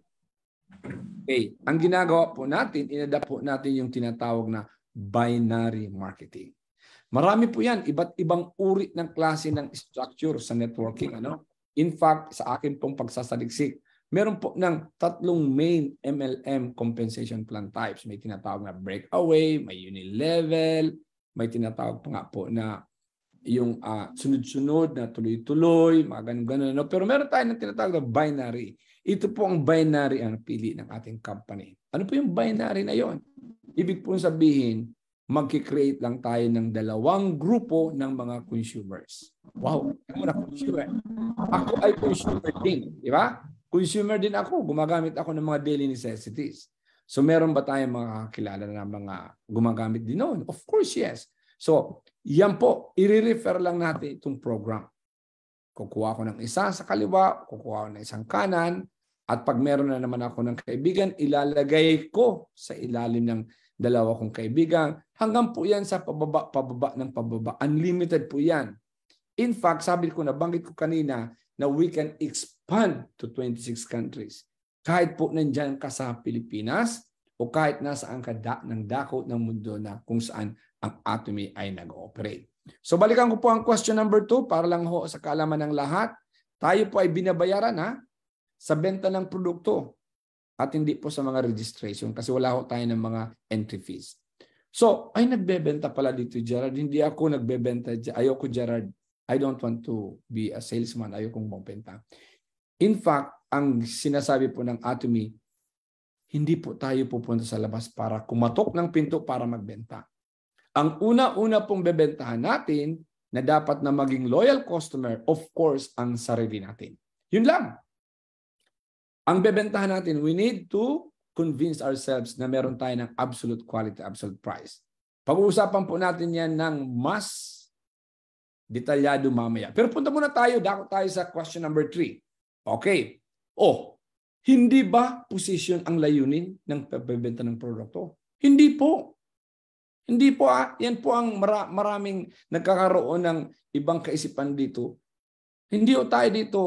E: Okay, ang ginagawa po natin, inadapt po natin yung tinatawag na binary marketing. Marami po yan, iba't ibang uri ng klase ng structure sa networking. Ano? In fact, sa akin pong pagsasaliksik, meron po ng tatlong main MLM compensation plan types. May tinatawag na breakaway, may unilevel, may tinatawag pa nga po na yung uh, sunod-sunod na tuloy-tuloy, mga ganun-ganun. No? Pero meron tayo ng tinatawag na binary. Ito po ang binary ang pili ng ating company. Ano po yung binary na yon? Ibig po sabihin, magkikreate lang tayo ng dalawang grupo ng mga consumers. Wow, ako na consumer. Ako ay consumer din, di ba? Consumer din ako, gumagamit ako ng mga daily necessities. So meron ba tayong mga kilala na mga gumagamit din noon? Of course, yes. So, yan po, i-refer lang natin itong program. Kukuha ko ng isa sa kaliwa, kukuha ko ng isang kanan, at pag meron na naman ako ng kaibigan, ilalagay ko sa ilalim ng dalawa kong kaibigan. Hanggang po yan sa pababa, pababa ng pababa. Unlimited po yan. In fact, sabi ko na, banggit ko kanina, na we can expand to 26 countries. Kahit po nandyan ka sa Pilipinas o kahit nasaan ka da, ng dako ng mundo na kung saan ang atomy ay nag-ooperate. So balikan ko po ang question number two para lang ho sa kaalaman ng lahat. Tayo po ay binabayaran ha sa benta ng produkto at hindi po sa mga registration kasi wala ho tayo ng mga entry fees. So, ay nagbebenta pala dito, Gerard. Hindi ako nagbebenta. Ayoko, Gerard. I don't want to be a salesman. Ayokong magbenta. In fact, ang sinasabi po ng Atomy, hindi po tayo pupunta sa labas para kumatok ng pinto para magbenta. Ang una-una pong bebentahan natin na dapat na maging loyal customer, of course, ang sarili natin. Yun lang. Ang bebentahan natin, we need to convince ourselves na meron tayo ng absolute quality, absolute price. Pag-uusapan po natin yan ng mas detalyado mamaya. Pero punta muna tayo, dako tayo sa question number three. Okay. Oh, hindi ba position ang layunin ng pagbebenta ng produkto? Hindi po. Hindi po ah. Yan po ang mara- maraming nagkakaroon ng ibang kaisipan dito. Hindi o tayo dito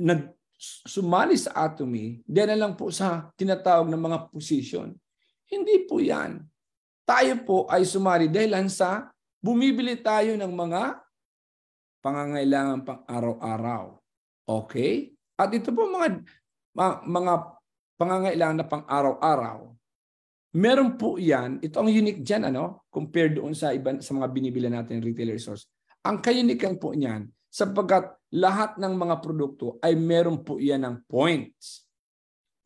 E: nag sumali sa atomy, dahil na lang po sa tinatawag ng mga position. Hindi po yan. Tayo po ay sumali dahil sa bumibili tayo ng mga pangangailangan pang araw-araw. Okay? At ito po mga mga pangangailangan na pang araw-araw. Meron po 'yan. Ito ang unique diyan ano, compared doon sa iba sa mga binibili natin retailer source. Ang kayunikan po niyan sapagkat lahat ng mga produkto ay meron po iyan ng points.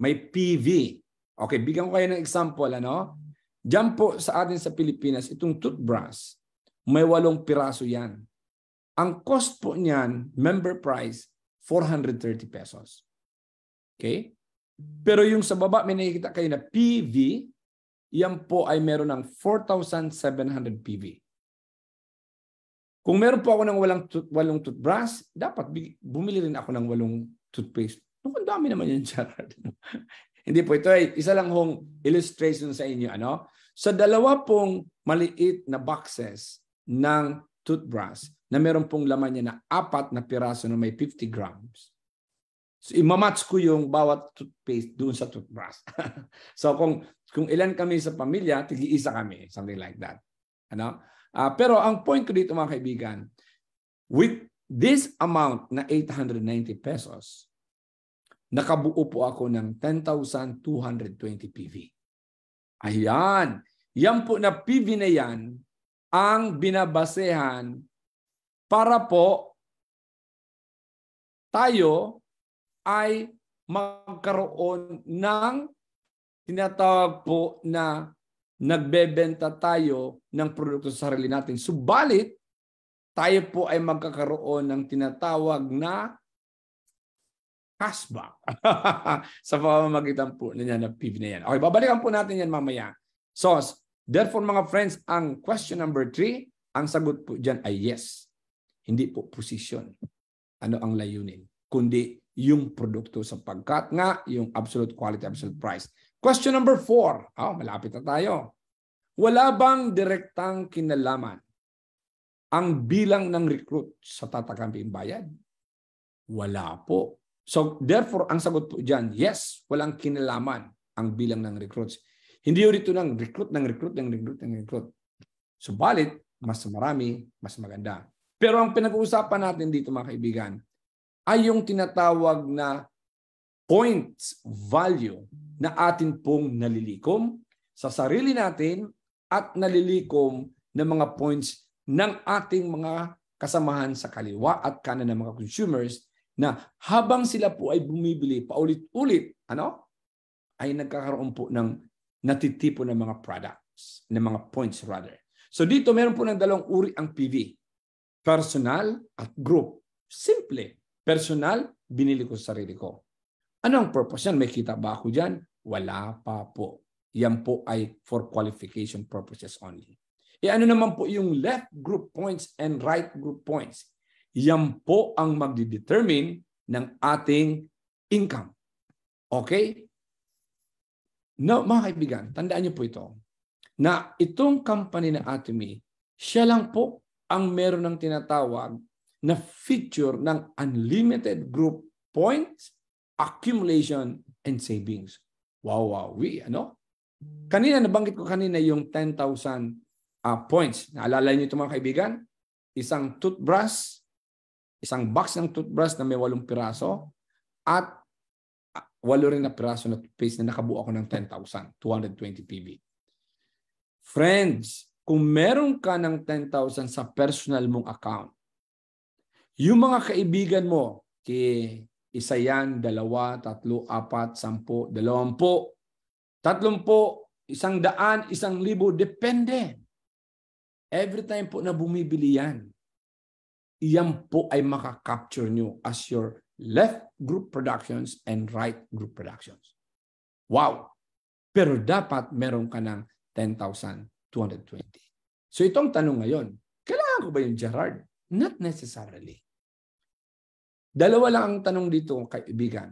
E: May PV. Okay, bigyan ko kayo ng example ano. Diyan po sa atin sa Pilipinas, itong toothbrush, may walong piraso yan. Ang cost po niyan, member price, 430 pesos. Okay? Pero yung sa baba, may nakikita kayo na PV, yan po ay meron ng 4,700 PV. Kung meron po ako ng walang tooth, walong toothbrush, dapat bumili rin ako ng walong toothpaste. Ang dami naman yun, <laughs> Gerard. Hindi po, ito ay isa lang hong illustration sa inyo. Ano? Sa dalawa pong maliit na boxes, ng toothbrush na meron pong laman niya na apat na piraso na may 50 grams. So, imamatch ko yung bawat toothpaste doon sa toothbrush. <laughs> so, kung, kung ilan kami sa pamilya, tigi-isa kami. Something like that. Ano? Uh, pero ang point ko dito mga kaibigan, with this amount na 890 pesos, nakabuo po ako ng 10,220 PV. Ayan. Yan po na PV na yan, ang binabasehan para po tayo ay magkaroon ng tinatawag po na nagbebenta tayo ng produkto sa sarili natin. Subalit, tayo po ay magkakaroon ng tinatawag na cashback <laughs> sa pamamagitan po niya na PIV na yan. Okay, babalikan po natin yan mamaya. So, Therefore, mga friends, ang question number three, ang sagot po dyan ay yes. Hindi po position. Ano ang layunin? Kundi yung produkto sapagkat nga yung absolute quality, absolute price. Question number four. Oh, malapit na tayo. Wala bang direktang kinalaman ang bilang ng recruit sa tatakamping bayad? Wala po. So therefore, ang sagot po dyan, yes, walang kinalaman ang bilang ng recruits. Hindi yun ito ng recruit, ng recruit, ng recruit, ng recruit. Subalit, mas marami, mas maganda. Pero ang pinag-uusapan natin dito mga kaibigan ay yung tinatawag na points value na atin pong nalilikom sa sarili natin at nalilikom ng mga points ng ating mga kasamahan sa kaliwa at kanan ng mga consumers na habang sila po ay bumibili paulit-ulit, ano? ay nagkakaroon po ng natitipo ng mga products, ng mga points rather. So dito meron po ng dalawang uri ang PV. Personal at group. Simple. Personal, binili ko sa sarili ko. Ano ang purpose yan? May kita ba ako dyan? Wala pa po. Yan po ay for qualification purposes only. E ano naman po yung left group points and right group points? Yan po ang magdidetermine ng ating income. Okay? No, mga kaibigan, tandaan niyo po ito, na itong company na Atomy, siya lang po ang meron ng tinatawag na feature ng unlimited group points, accumulation, and savings. Wow, wow, we, ano? Kanina, nabanggit ko kanina yung 10,000 uh, points. Naalala niyo ito mga kaibigan? Isang toothbrush, isang box ng toothbrush na may walong piraso, at walo rin na piraso na toothpaste na nakabuo ako ng 10,000, 220 PB. Friends, kung meron ka ng 10,000 sa personal mong account, yung mga kaibigan mo, kay Isa yan, dalawa, tatlo, apat, sampu, dalawampu, tatlumpu, isang daan, isang libo, depende. Every time po na bumibili yan, iyan po ay makakapture nyo as your left group productions and right group productions. Wow! Pero dapat meron ka ng 10,220. So itong tanong ngayon, kailangan ko ba yung Gerard? Not necessarily. Dalawa lang ang tanong dito, kaibigan.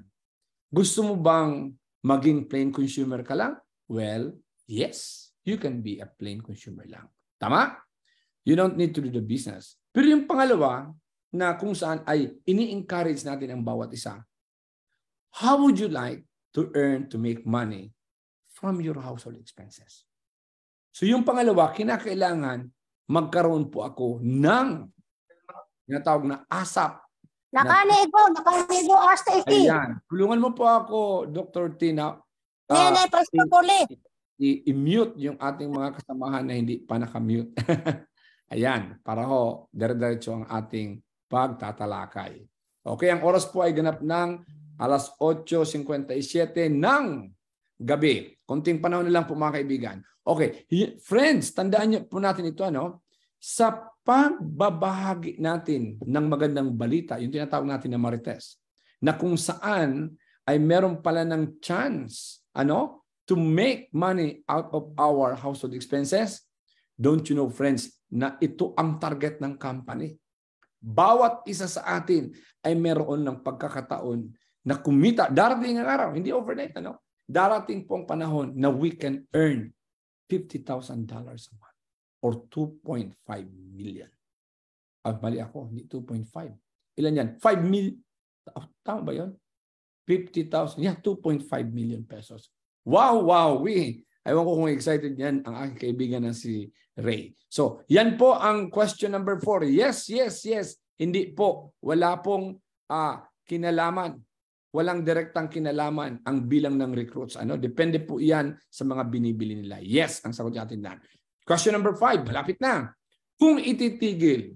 E: Gusto mo bang maging plain consumer ka lang? Well, yes. You can be a plain consumer lang. Tama? You don't need to do the business. Pero yung pangalawa, na kung saan ay ini-encourage natin ang bawat isa. How would you like to earn to make money from your household expenses? So yung pangalawa, kinakailangan magkaroon po ako ng tinatawag na ASAP.
G: Nakanigo, nakanigo hasta iki.
E: Ayan. Tulungan mo po ako, Dr. Tina. uh,
G: Nene, presto puli.
E: i-mute yung ating mga kasamahan na hindi pa nakamute. <laughs> Ayan, para ho, dire-diretso ang ating pagtatalakay. Okay, ang oras po ay ganap ng alas 8.57 ng gabi. Konting panahon na lang po mga kaibigan. Okay, friends, tandaan niyo po natin ito ano, sa pagbabahagi natin ng magandang balita, yung tinatawag natin na Marites, na kung saan ay meron pala ng chance, ano, to make money out of our household expenses, don't you know friends, na ito ang target ng company. Bawat isa sa atin ay meron ng pagkakataon na kumita. Darating ang araw, hindi overnight. Ano? Darating po ang panahon na we can earn $50,000 a month or 2.5 million. Ah, mali ako, hindi 2.5. Ilan yan? 5 million. Oh, tama ba yun? 50,000. Yeah, 2.5 million pesos. Wow, wow, we. Ewan ko kung excited yan ang aking kaibigan na si Ray. So, yan po ang question number four. Yes, yes, yes. Hindi po. Wala pong uh, kinalaman. Walang direktang kinalaman ang bilang ng recruits. Ano? Depende po yan sa mga binibili nila. Yes, ang sagot natin na. Question number five. Malapit na. Kung ititigil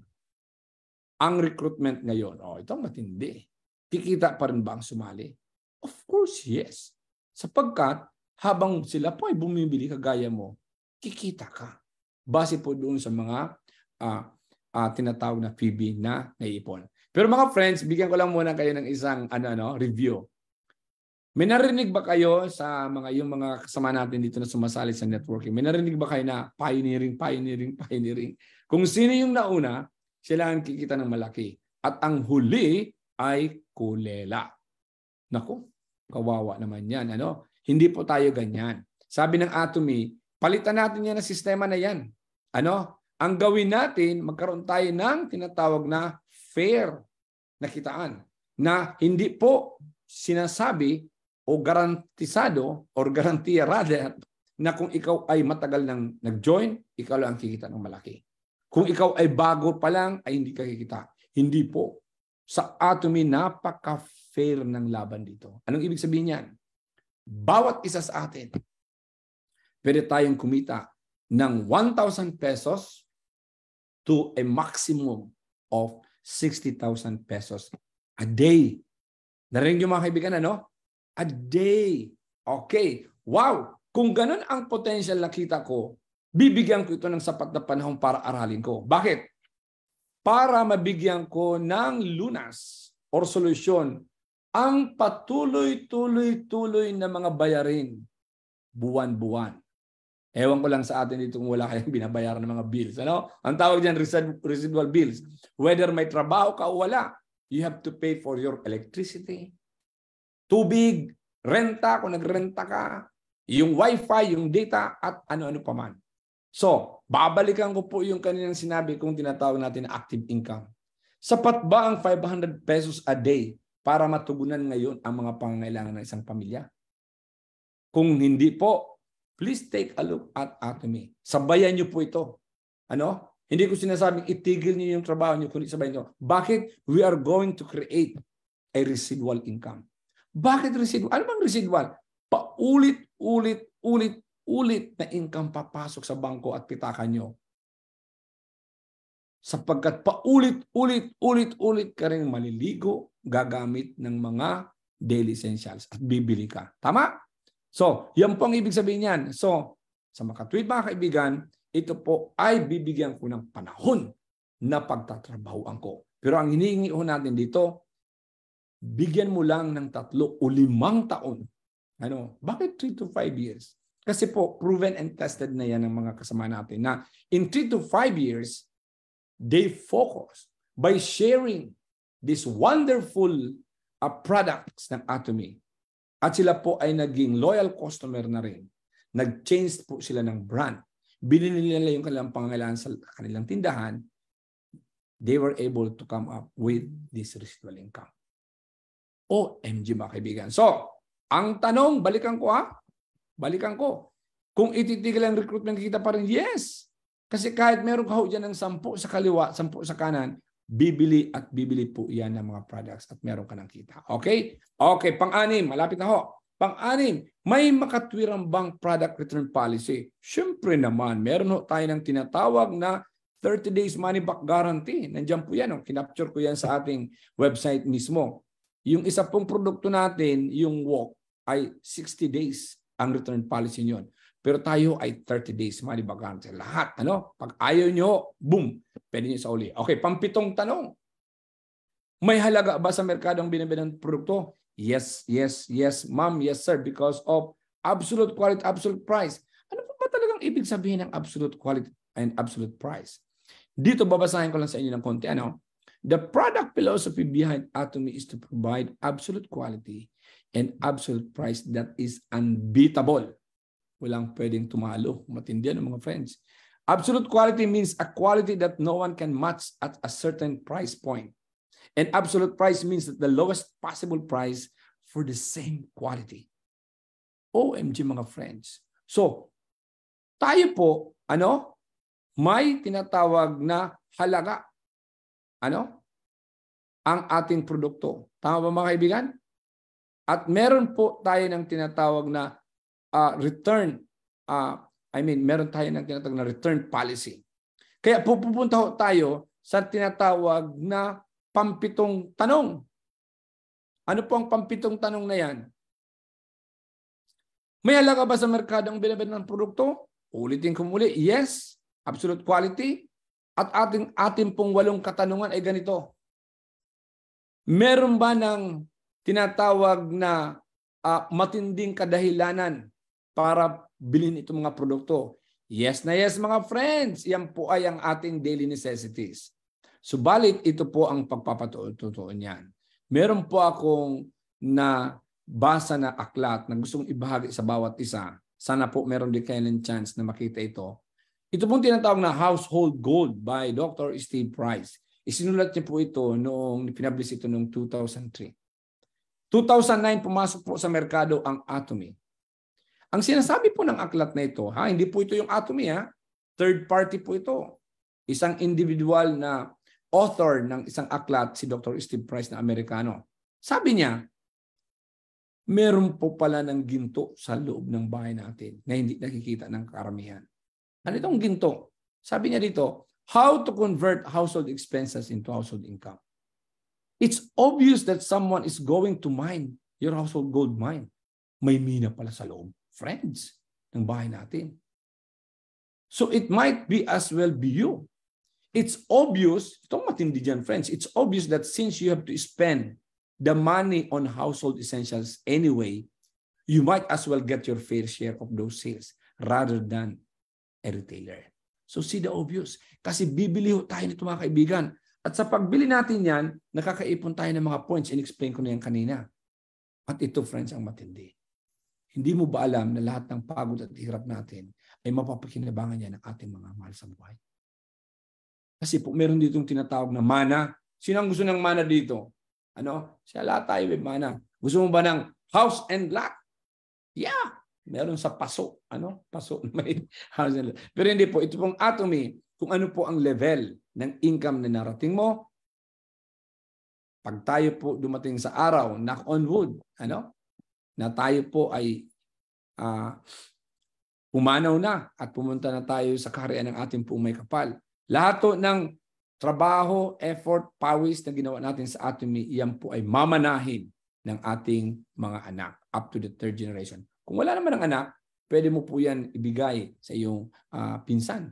E: ang recruitment ngayon, oh, ito matindi. Kikita pa rin ba ang sumali? Of course, yes. Sapagkat habang sila po ay bumibili kagaya mo, kikita ka. Base po doon sa mga uh, uh, tinatawag na PB na naiipon. Pero mga friends, bigyan ko lang muna kayo ng isang ano, ano, review. May narinig ba kayo sa mga yung mga kasama natin dito na sumasali sa networking? May narinig ba kayo na pioneering, pioneering, pioneering? Kung sino yung nauna, sila ang kikita ng malaki. At ang huli ay kulela. Nako, kawawa naman yan. Ano? Hindi po tayo ganyan. Sabi ng Atomy, palitan natin yan ang sistema na yan. Ano? Ang gawin natin, magkaroon tayo ng tinatawag na fair na kitaan na hindi po sinasabi o garantisado or garantiya rather na kung ikaw ay matagal nang nag-join, ikaw lang ang kikita ng malaki. Kung ikaw ay bago pa lang, ay hindi ka kikita. Hindi po. Sa Atomy, napaka-fair ng laban dito. Anong ibig sabihin yan? bawat isa sa atin, pwede tayong kumita ng 1,000 pesos to a maximum of 60,000 pesos a day. Narinig yung mga kaibigan, ano? A day. Okay. Wow! Kung ganun ang potential na kita ko, bibigyan ko ito ng sapat na panahon para aralin ko. Bakit? Para mabigyan ko ng lunas or solusyon ang patuloy-tuloy-tuloy na mga bayarin buwan-buwan. Ewan ko lang sa atin dito kung wala kayong <laughs> binabayaran ng mga bills. Ano? Ang tawag diyan residual bills. Whether may trabaho ka o wala, you have to pay for your electricity, tubig, renta kung nagrenta ka, yung wifi, yung data, at ano-ano pa man. So, babalikan ko po yung kanilang sinabi kung tinatawag natin na active income. Sapat ba ang 500 pesos a day para matugunan ngayon ang mga pangangailangan ng isang pamilya? Kung hindi po, please take a look at Atomy. Sabayan niyo po ito. Ano? Hindi ko sinasabing itigil niyo yung trabaho niyo, kundi sabayan niyo. Bakit? We are going to create a residual income. Bakit residual? Ano bang residual? Paulit, ulit, ulit, ulit na income papasok sa bangko at pitakan nyo. Sapagkat paulit, ulit, ulit, ulit ka rin maliligo, gagamit ng mga daily essentials at bibili ka. Tama? So, yan po ang ibig sabihin niyan. So, sa makatwid mga kaibigan, ito po ay bibigyan ko ng panahon na pagtatrabahoan ko. Pero ang hinihingi ho natin dito, bigyan mo lang ng tatlo o limang taon. Ano? Bakit 3 to 5 years? Kasi po, proven and tested na yan ng mga kasama natin na in 3 to 5 years, they focus by sharing this wonderful uh, products ng Atomy. At sila po ay naging loyal customer na rin. Nag-change po sila ng brand. Binili nila yung kanilang pangangailangan sa kanilang tindahan. They were able to come up with this residual income. OMG mga kaibigan. So, ang tanong, balikan ko ha. Balikan ko. Kung ititigil ang recruitment, kita pa rin, yes. Kasi kahit meron ka ho dyan ng sampu sa kaliwa, sampu sa kanan, bibili at bibili po yan ng mga products at meron ka ng kita. Okay? Okay, pang-anim, malapit na ho. Pang-anim, may makatwirang bang product return policy? Siyempre naman, meron ho tayo ng tinatawag na 30 days money back guarantee. Nandiyan po yan. Oh. Kinapture ko yan sa ating website mismo. Yung isa pong produkto natin, yung walk, ay 60 days ang return policy niyon. Pero tayo ay 30 days money back. Lahat, ano? Pag ayaw nyo, boom, pwede nyo sa uli. Okay, pampitong tanong. May halaga ba sa merkado ang binibili ng produkto? Yes, yes, yes, ma'am, yes, sir, because of absolute quality, absolute price. Ano po ba talagang ibig sabihin ng absolute quality and absolute price? Dito babasahin ko lang sa inyo ng konti. Ano? The product philosophy behind Atomy is to provide absolute quality and absolute price that is unbeatable Walang pwedeng tumalo. Matindi yan mga friends. Absolute quality means a quality that no one can match at a certain price point. And absolute price means that the lowest possible price for the same quality. OMG mga friends. So, tayo po, ano, may tinatawag na halaga. Ano? Ang ating produkto. Tama ba mga kaibigan? At meron po tayo ng tinatawag na uh, return, uh, I mean, meron tayo ng tinatawag na return policy. Kaya pupunta tayo sa tinatawag na pampitong tanong. Ano po ang pampitong tanong na yan? May halaga ba sa merkado ang binibenta ng produkto? Ulitin ko muli, yes, absolute quality. At ating ating pong walong katanungan ay ganito. Meron ba ng tinatawag na uh, matinding kadahilanan para bilhin itong mga produkto. Yes na yes mga friends, yan po ay ang ating daily necessities. Subalit ito po ang pagpapatuon niyan. Meron po akong na basa na aklat na gustong ibahagi sa bawat isa. Sana po meron din kayo ng chance na makita ito. Ito pong tinatawag na Household Gold by Dr. Steve Price. Isinulat niya po ito noong pinablish ito noong 2003. 2009 pumasok po sa merkado ang Atomy. Ang sinasabi po ng aklat na ito, ha, hindi po ito yung atomy, ha? Third party po ito. Isang individual na author ng isang aklat, si Dr. Steve Price na Amerikano. Sabi niya, meron po pala ng ginto sa loob ng bahay natin na hindi nakikita ng karamihan. Ano itong ginto? Sabi niya dito, how to convert household expenses into household income. It's obvious that someone is going to mine your household gold mine. May mina pala sa loob friends ng bahay natin. So it might be as well be you. It's obvious, itong matindi dyan friends, it's obvious that since you have to spend the money on household essentials anyway, you might as well get your fair share of those sales rather than a retailer. So see the obvious. Kasi bibili tayo nito mga kaibigan. At sa pagbili natin yan, nakakaipon tayo ng mga points. In-explain ko na yan kanina. At ito friends ang matindi. Hindi mo ba alam na lahat ng pagod at hirap natin ay mapapakinabangan niya ng ating mga mahal sa buhay? Kasi po meron ditong tinatawag na mana. Sino ang gusto ng mana dito? Ano? Siya lahat tayo may mana. Gusto mo ba ng house and lot? Yeah. Meron sa paso. Ano? Paso. <laughs> May lot. Pero hindi po. Ito pong atomy, kung ano po ang level ng income na narating mo, pag tayo po dumating sa araw, knock on wood, ano? na tayo po ay uh, umanaw na at pumunta na tayo sa kaharian ng ating pong may kapal. Lahat to ng trabaho, effort, pawis na ginawa natin sa Atomy, yan po ay mamanahin ng ating mga anak up to the third generation. Kung wala naman ang anak, pwede mo po yan ibigay sa iyong uh, pinsan,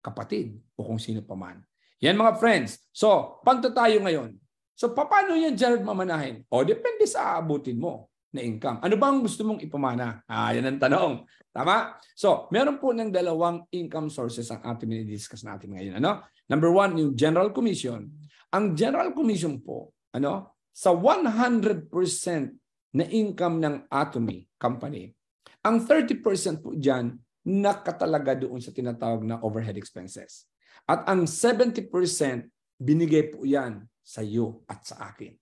E: kapatid, o kung sino pa man. Yan mga friends. So, panto tayo ngayon. So, paano yan, Jared, mamanahin? O, depende sa abutin mo na income. Ano bang gusto mong ipamana? Ah, yan ang tanong. Tama? So, meron po ng dalawang income sources ang ating discuss natin ngayon. Ano? Number one, yung General Commission. Ang General Commission po, ano, sa 100% na income ng Atomy Company, ang 30% po dyan nakatalaga doon sa tinatawag na overhead expenses. At ang 70% binigay po yan sa iyo at sa akin.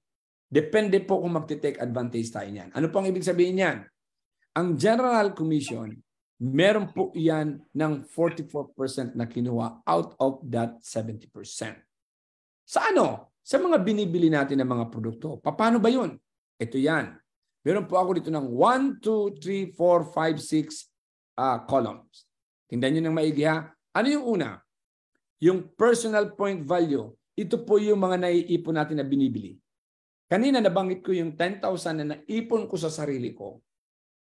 E: Depende po kung magte-take advantage tayo niyan. Ano pong ibig sabihin niyan? Ang General Commission, meron po yan ng 44% na kinuha out of that 70%. Sa ano? Sa mga binibili natin ng mga produkto. Paano ba yun? Ito yan. Meron po ako dito ng 1, 2, 3, 4, 5, 6 uh, columns. Tingnan nyo ng maigi ha. Ano yung una? Yung personal point value ito po yung mga naiipon natin na binibili. Kanina nabanggit ko yung 10,000 na naipon ko sa sarili ko.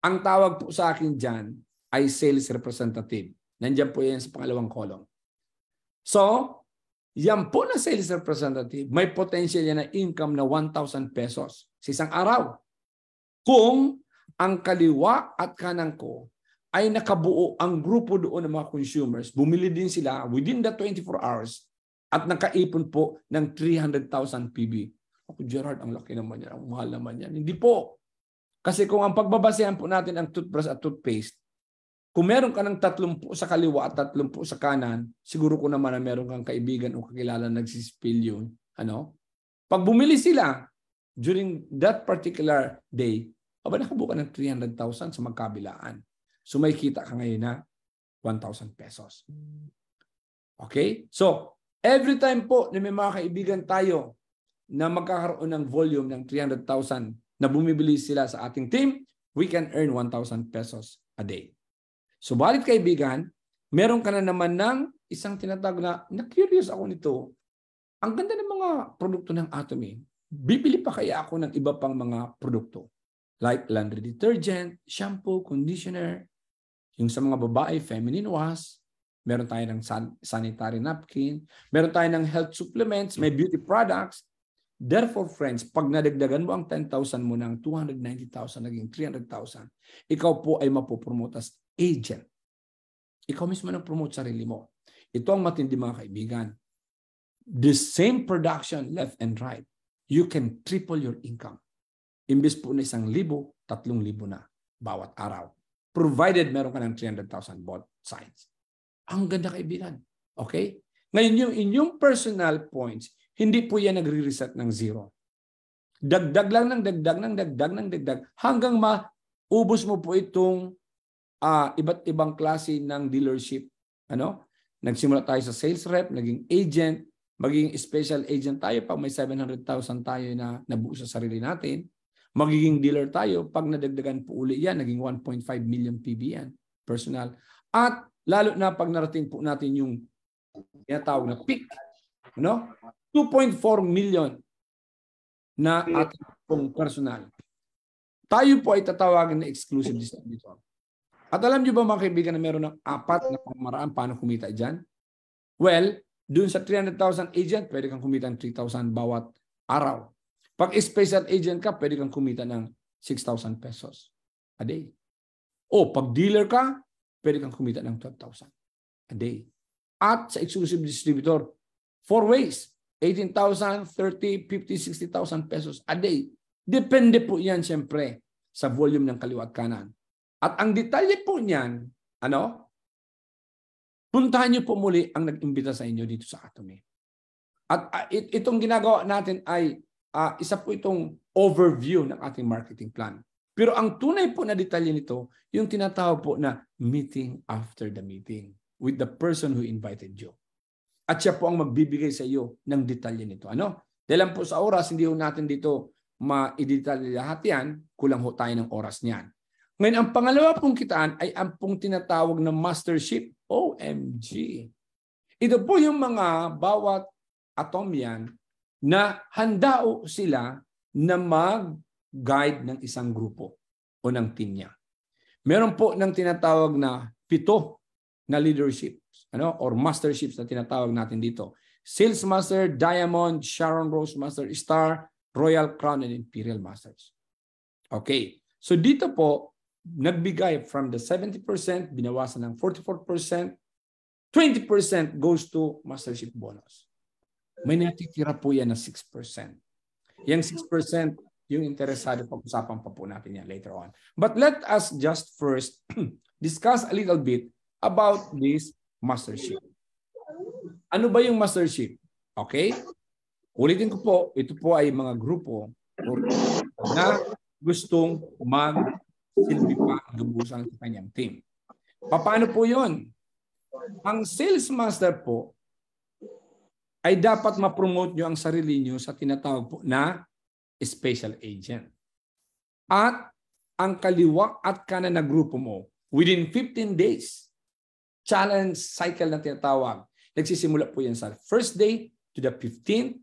E: Ang tawag po sa akin dyan ay sales representative. Nandiyan po yan sa pangalawang column. So, yan po na sales representative, may potential yan na income na 1,000 pesos sa isang araw. Kung ang kaliwa at kanan ko ay nakabuo ang grupo doon ng mga consumers, bumili din sila within the 24 hours, at nakaipon po ng 300,000 PB. Ako, Gerard, ang laki naman yan. Ang mahal naman yan. Hindi po. Kasi kung ang pagbabasehan po natin ang toothbrush at toothpaste, kung meron ka ng 30 sa kaliwa at 30 sa kanan, siguro ko naman na meron kang kaibigan o kakilala nagsispill yun. Ano? Pag bumili sila during that particular day, aba nakabuka ng 300,000 sa magkabilaan. So may kita ka ngayon na 1,000 pesos. Okay? So, Every time po na may mga kaibigan tayo na magkakaroon ng volume ng 300,000 na bumibili sila sa ating team, we can earn 1,000 pesos a day. So balit kaibigan, meron ka na naman ng isang tinatawag na, na-curious ako nito. Ang ganda ng mga produkto ng Atomy. Bibili pa kaya ako ng iba pang mga produkto? Like laundry detergent, shampoo, conditioner, yung sa mga babae, feminine wash, meron tayo ng san- sanitary napkin, meron tayo ng health supplements, may beauty products. Therefore, friends, pag nadagdagan mo ang 10,000 mo ng 290,000, naging 300,000, ikaw po ay mapopromote as agent. Ikaw mismo nang promote sarili mo. Ito ang matindi mga kaibigan. The same production left and right, you can triple your income. Imbis po na isang libo, tatlong libo na bawat araw. Provided meron ka ng 300,000 both sides. Ang ganda kaibigan. Okay? Ngayon, yung inyong personal points, hindi po yan nagre-reset ng zero. Dagdag lang ng dagdag ng dagdag ng dagdag hanggang maubos mo po itong uh, iba't ibang klase ng dealership. Ano? Nagsimula tayo sa sales rep, naging agent, magiging special agent tayo pag may 700,000 tayo na nabuo sa sarili natin. Magiging dealer tayo pag nadagdagan po uli yan, naging 1.5 million PB yan, personal. At Lalo na pag narating po natin yung tinatawag na peak. Ano? 2.4 million na ating pong personal. Tayo po ay tatawagin na exclusive distributor. At alam niyo ba mga kaibigan na meron ng apat na pamaraan paano kumita dyan? Well, dun sa 300,000 agent, pwede kang kumita ng 3,000 bawat araw. Pag special agent ka, pwede kang kumita ng 6,000 pesos a day. O pag dealer ka, pwede kang kumita ng 12,000 a day. At sa exclusive distributor, four ways. 18,000, 30, 50, 60,000 pesos a day. Depende po yan siyempre sa volume ng kaliwa at kanan. At ang detalye po niyan, ano? Puntahan niyo po muli ang nag-imbita sa inyo dito sa Atomy. At uh, it, itong ginagawa natin ay uh, isa po itong overview ng ating marketing plan. Pero ang tunay po na detalye nito, yung tinatawag po na meeting after the meeting with the person who invited you. At siya po ang magbibigay sa iyo ng detalye nito. Ano? Dahil po sa oras, hindi ho natin dito ma-detalye lahat yan, kulang ho tayo ng oras niyan. Ngayon, ang pangalawa pong kitaan ay ang pong tinatawag na mastership. OMG! Ito po yung mga bawat Atomian na handa sila na mag-guide ng isang grupo o ng team niya. Meron po ng tinatawag na pito na leadership ano or masterships na tinatawag natin dito. Sales Master, Diamond, Sharon Rose Master, Star, Royal Crown, and Imperial Masters. Okay. So dito po, nagbigay from the 70%, binawasan ng 44%, 20% goes to mastership bonus. May natitira po yan na 6%. Yung 6%, yung interesado, pag-usapan pa po natin yan later on. But let us just first <clears throat> discuss a little bit about this mastership. Ano ba yung mastership? Okay? Ulitin ko po, ito po ay mga grupo na gustong mag-silbi pa lubusan sa kanyang team. Paano po yon? Ang sales master po ay dapat ma-promote nyo ang sarili nyo sa tinatawag po na special agent. At ang kaliwa at kanan na grupo mo, within 15 days, challenge cycle na tinatawag. Nagsisimula po yan sa first day to the 15th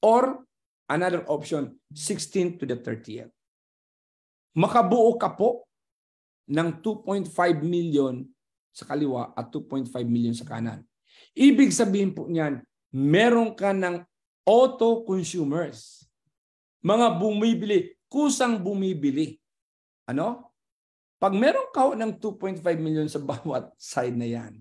E: or another option, 16th to the 30th. Makabuo ka po ng 2.5 million sa kaliwa at 2.5 million sa kanan. Ibig sabihin po niyan, meron ka ng auto consumers. Mga bumibili, kusang bumibili. Ano? Pag meron ka ng 2.5 million sa <laughs> bawat side na yan,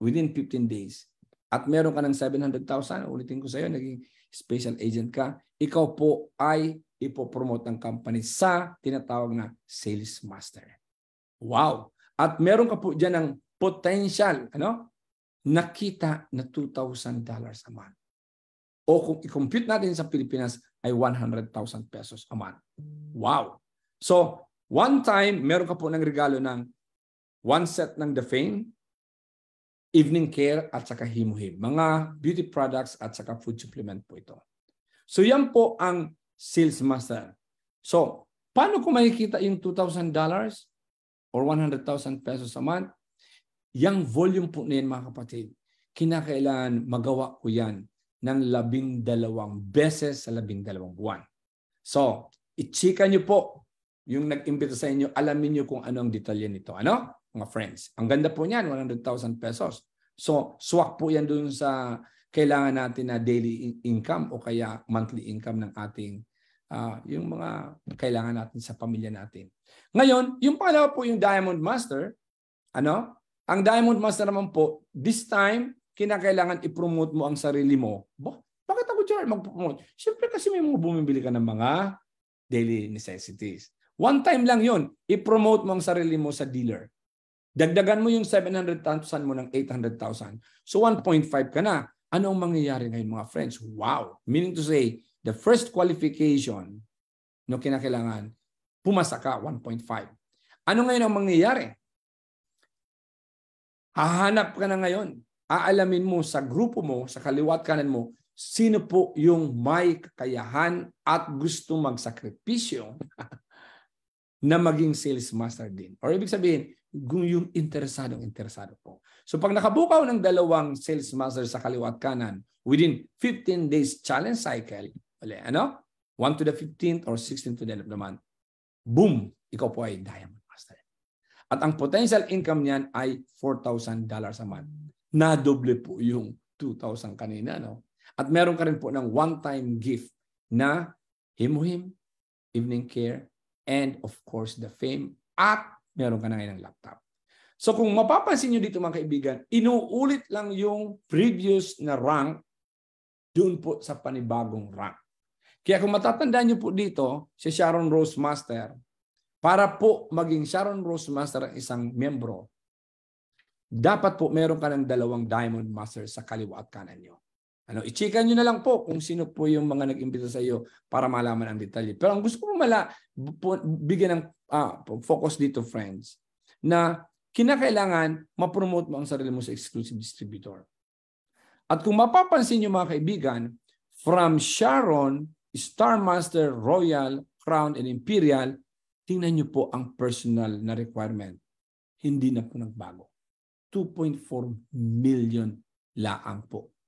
E: within 15 days, at meron ka ng 700,000, ulitin ko sa iyo, naging special agent ka, ikaw po ay ipopromote ng company sa tinatawag na sales master. Wow! At meron ka po dyan ng potential, ano? Nakita na $2,000 a month. O kung i-compute natin sa Pilipinas ay 100,000 pesos a month. Wow! So, one time, meron ka po ng regalo ng one set ng The Fame, evening care at saka himuhim. Mga beauty products at saka food supplement po ito. So yan po ang sales master. So, paano ko makikita yung $2,000 or 100,000 pesos a month? Yang volume po na yan mga kapatid, kinakailangan magawa ko yan ng labing dalawang beses sa labing dalawang buwan. So, ichika nyo po yung nag-imbita sa inyo, alamin nyo kung ano ang detalye nito. Ano? Mga friends. Ang ganda po niyan, 100,000 pesos. So, swak po yan dun sa kailangan natin na daily income o kaya monthly income ng ating uh, yung mga kailangan natin sa pamilya natin. Ngayon, yung pangalawa po yung Diamond Master, ano? Ang Diamond Master naman po, this time, kinakailangan i-promote mo ang sarili mo. Ba, bakit ako dyan mag-promote? Siyempre kasi may mga bumibili ka ng mga daily necessities. One time lang yon i-promote mo ang sarili mo sa dealer. Dagdagan mo yung 700,000 mo ng 800,000. So 1.5 ka na. Ano ang mangyayari ngayon mga friends? Wow! Meaning to say, the first qualification no kinakailangan, pumasa ka 1.5. Ano ngayon ang mangyayari? Hahanap ka na ngayon. Aalamin mo sa grupo mo, sa kaliwat kanan mo, sino po yung may kakayahan at gusto magsakripisyo <laughs> na maging sales master din. Or ibig sabihin, yung interesadong interesado po. So pag nakabukaw ng dalawang sales master sa kaliwat kanan, within 15 days challenge cycle, uli, ano? 1 to the 15th or 16th to the end of the month, boom, ikaw po ay diamond. At ang potential income niyan ay $4,000 a month. Nadoble po yung 2,000 kanina. No? At meron ka rin po ng one-time gift na himuhim, evening care, and of course the fame at meron ka na ngayon ng laptop. So kung mapapansin nyo dito mga kaibigan, inuulit lang yung previous na rank doon po sa panibagong rank. Kaya kung matatandaan nyo po dito, si Sharon Rose Master, para po maging Sharon Rose Master ang isang membro, dapat po meron ka ng dalawang Diamond Master sa kaliwa at kanan nyo. Ano, i-checkan nyo na lang po kung sino po yung mga nag-imbita sa iyo para malaman ang detalye. Pero ang gusto ko mala, bigyan ng uh, focus dito, friends, na kinakailangan ma-promote mo ang sarili mo sa exclusive distributor. At kung mapapansin nyo mga kaibigan, from Sharon, Star Master, Royal, Crown, and Imperial, tingnan nyo po ang personal na requirement. Hindi na po nagbago. 2.4 million laang po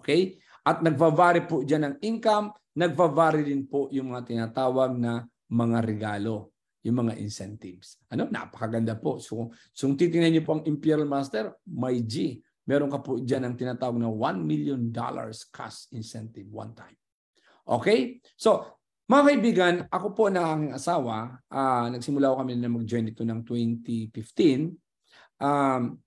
E: Okay? At nagva-vary po dyan ang income, nagva-vary din po yung mga tinatawag na mga regalo, yung mga incentives. Ano? Napakaganda po. So, so kung titingnan niyo po ang Imperial Master, may G. Meron ka po dyan ang tinatawag na $1 million dollars cash incentive one time. Okay? So, mga kaibigan, ako po na ang asawa, uh, nagsimula ko kami na mag-join ito ng 2015. Um,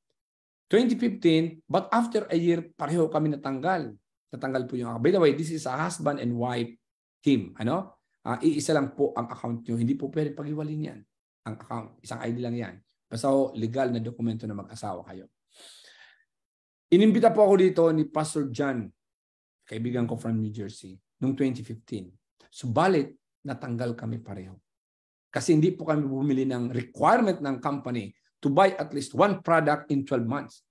E: 2015, but after a year, pareho kami natanggal natanggal po yung By the way, this is a husband and wife team. Ano? Uh, iisa lang po ang account nyo. Hindi po pwede pag-iwalin yan. Ang account. Isang ID lang yan. Basta ho, legal na dokumento na mag-asawa kayo. Inimbita po ako dito ni Pastor John, kaibigan ko from New Jersey, noong 2015. Subalit, natanggal kami pareho. Kasi hindi po kami bumili ng requirement ng company to buy at least one product in 12 months.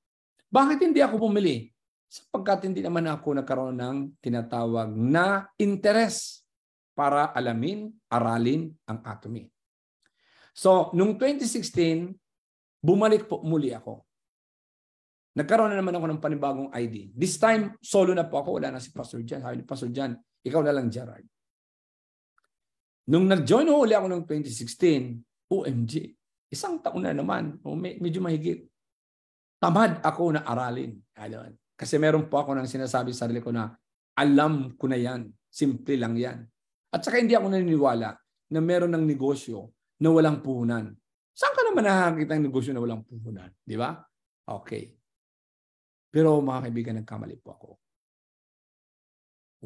E: Bakit hindi ako bumili? sapagkat hindi naman ako nagkaroon ng tinatawag na interes para alamin, aralin ang atomy. So, noong 2016, bumalik po muli ako. Nagkaroon na naman ako ng panibagong ID. This time, solo na po ako. Wala na si Pastor Jan. Sabi ni Pastor Jan, ikaw na lang, Gerard. Nung nag-join uli ako noong 2016, OMG, isang taon na naman. O medyo mahigit. Tamad ako na aralin. Alam. Kasi meron po ako nang sinasabi sa sarili ko na alam ko na yan. Simple lang yan. At saka hindi ako naniniwala na meron ng negosyo na walang puhunan. Saan ka naman nakakita ng negosyo na walang puhunan? Di ba? Okay. Pero mga kaibigan, nagkamali po ako.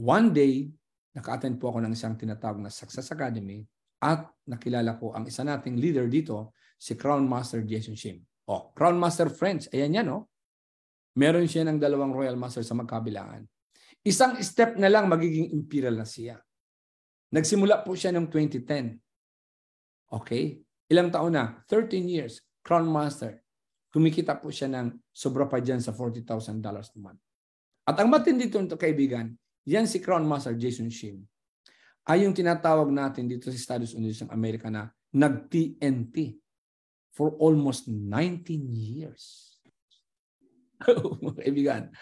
E: One day, naka-attend po ako ng isang tinatawag na Success Academy at nakilala ko ang isa nating leader dito, si Crown Master Jason Shim. Oh, Crown Master Friends, ayan yan, oh meron siya ng dalawang Royal Master sa magkabilaan. Isang step na lang magiging imperial na siya. Nagsimula po siya noong 2010. Okay? Ilang taon na? 13 years. Crown Master. Kumikita po siya ng sobra pa dyan sa $40,000 a month. At ang matindi dito, kaibigan, yan si Crown Master Jason Shim ay yung tinatawag natin dito sa Estados Unidos ng Amerika na nag-TNT for almost 19 years. <laughs> kaibigan.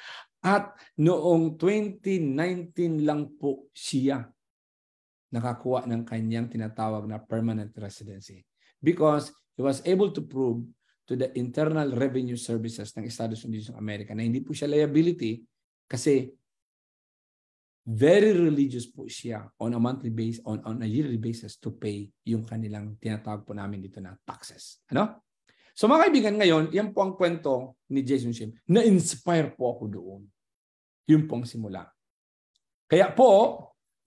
E: At noong 2019 lang po siya nakakuha ng kanyang tinatawag na permanent residency because he was able to prove to the Internal Revenue Services ng Estados Unidos ng Amerika na hindi po siya liability kasi very religious po siya on a monthly basis, on, on a yearly basis to pay yung kanilang tinatawag po namin dito na taxes. Ano? So mga kaibigan, ngayon, yan po ang kwento ni Jason Shim. Na-inspire po ako doon. Yun po ang simula. Kaya po,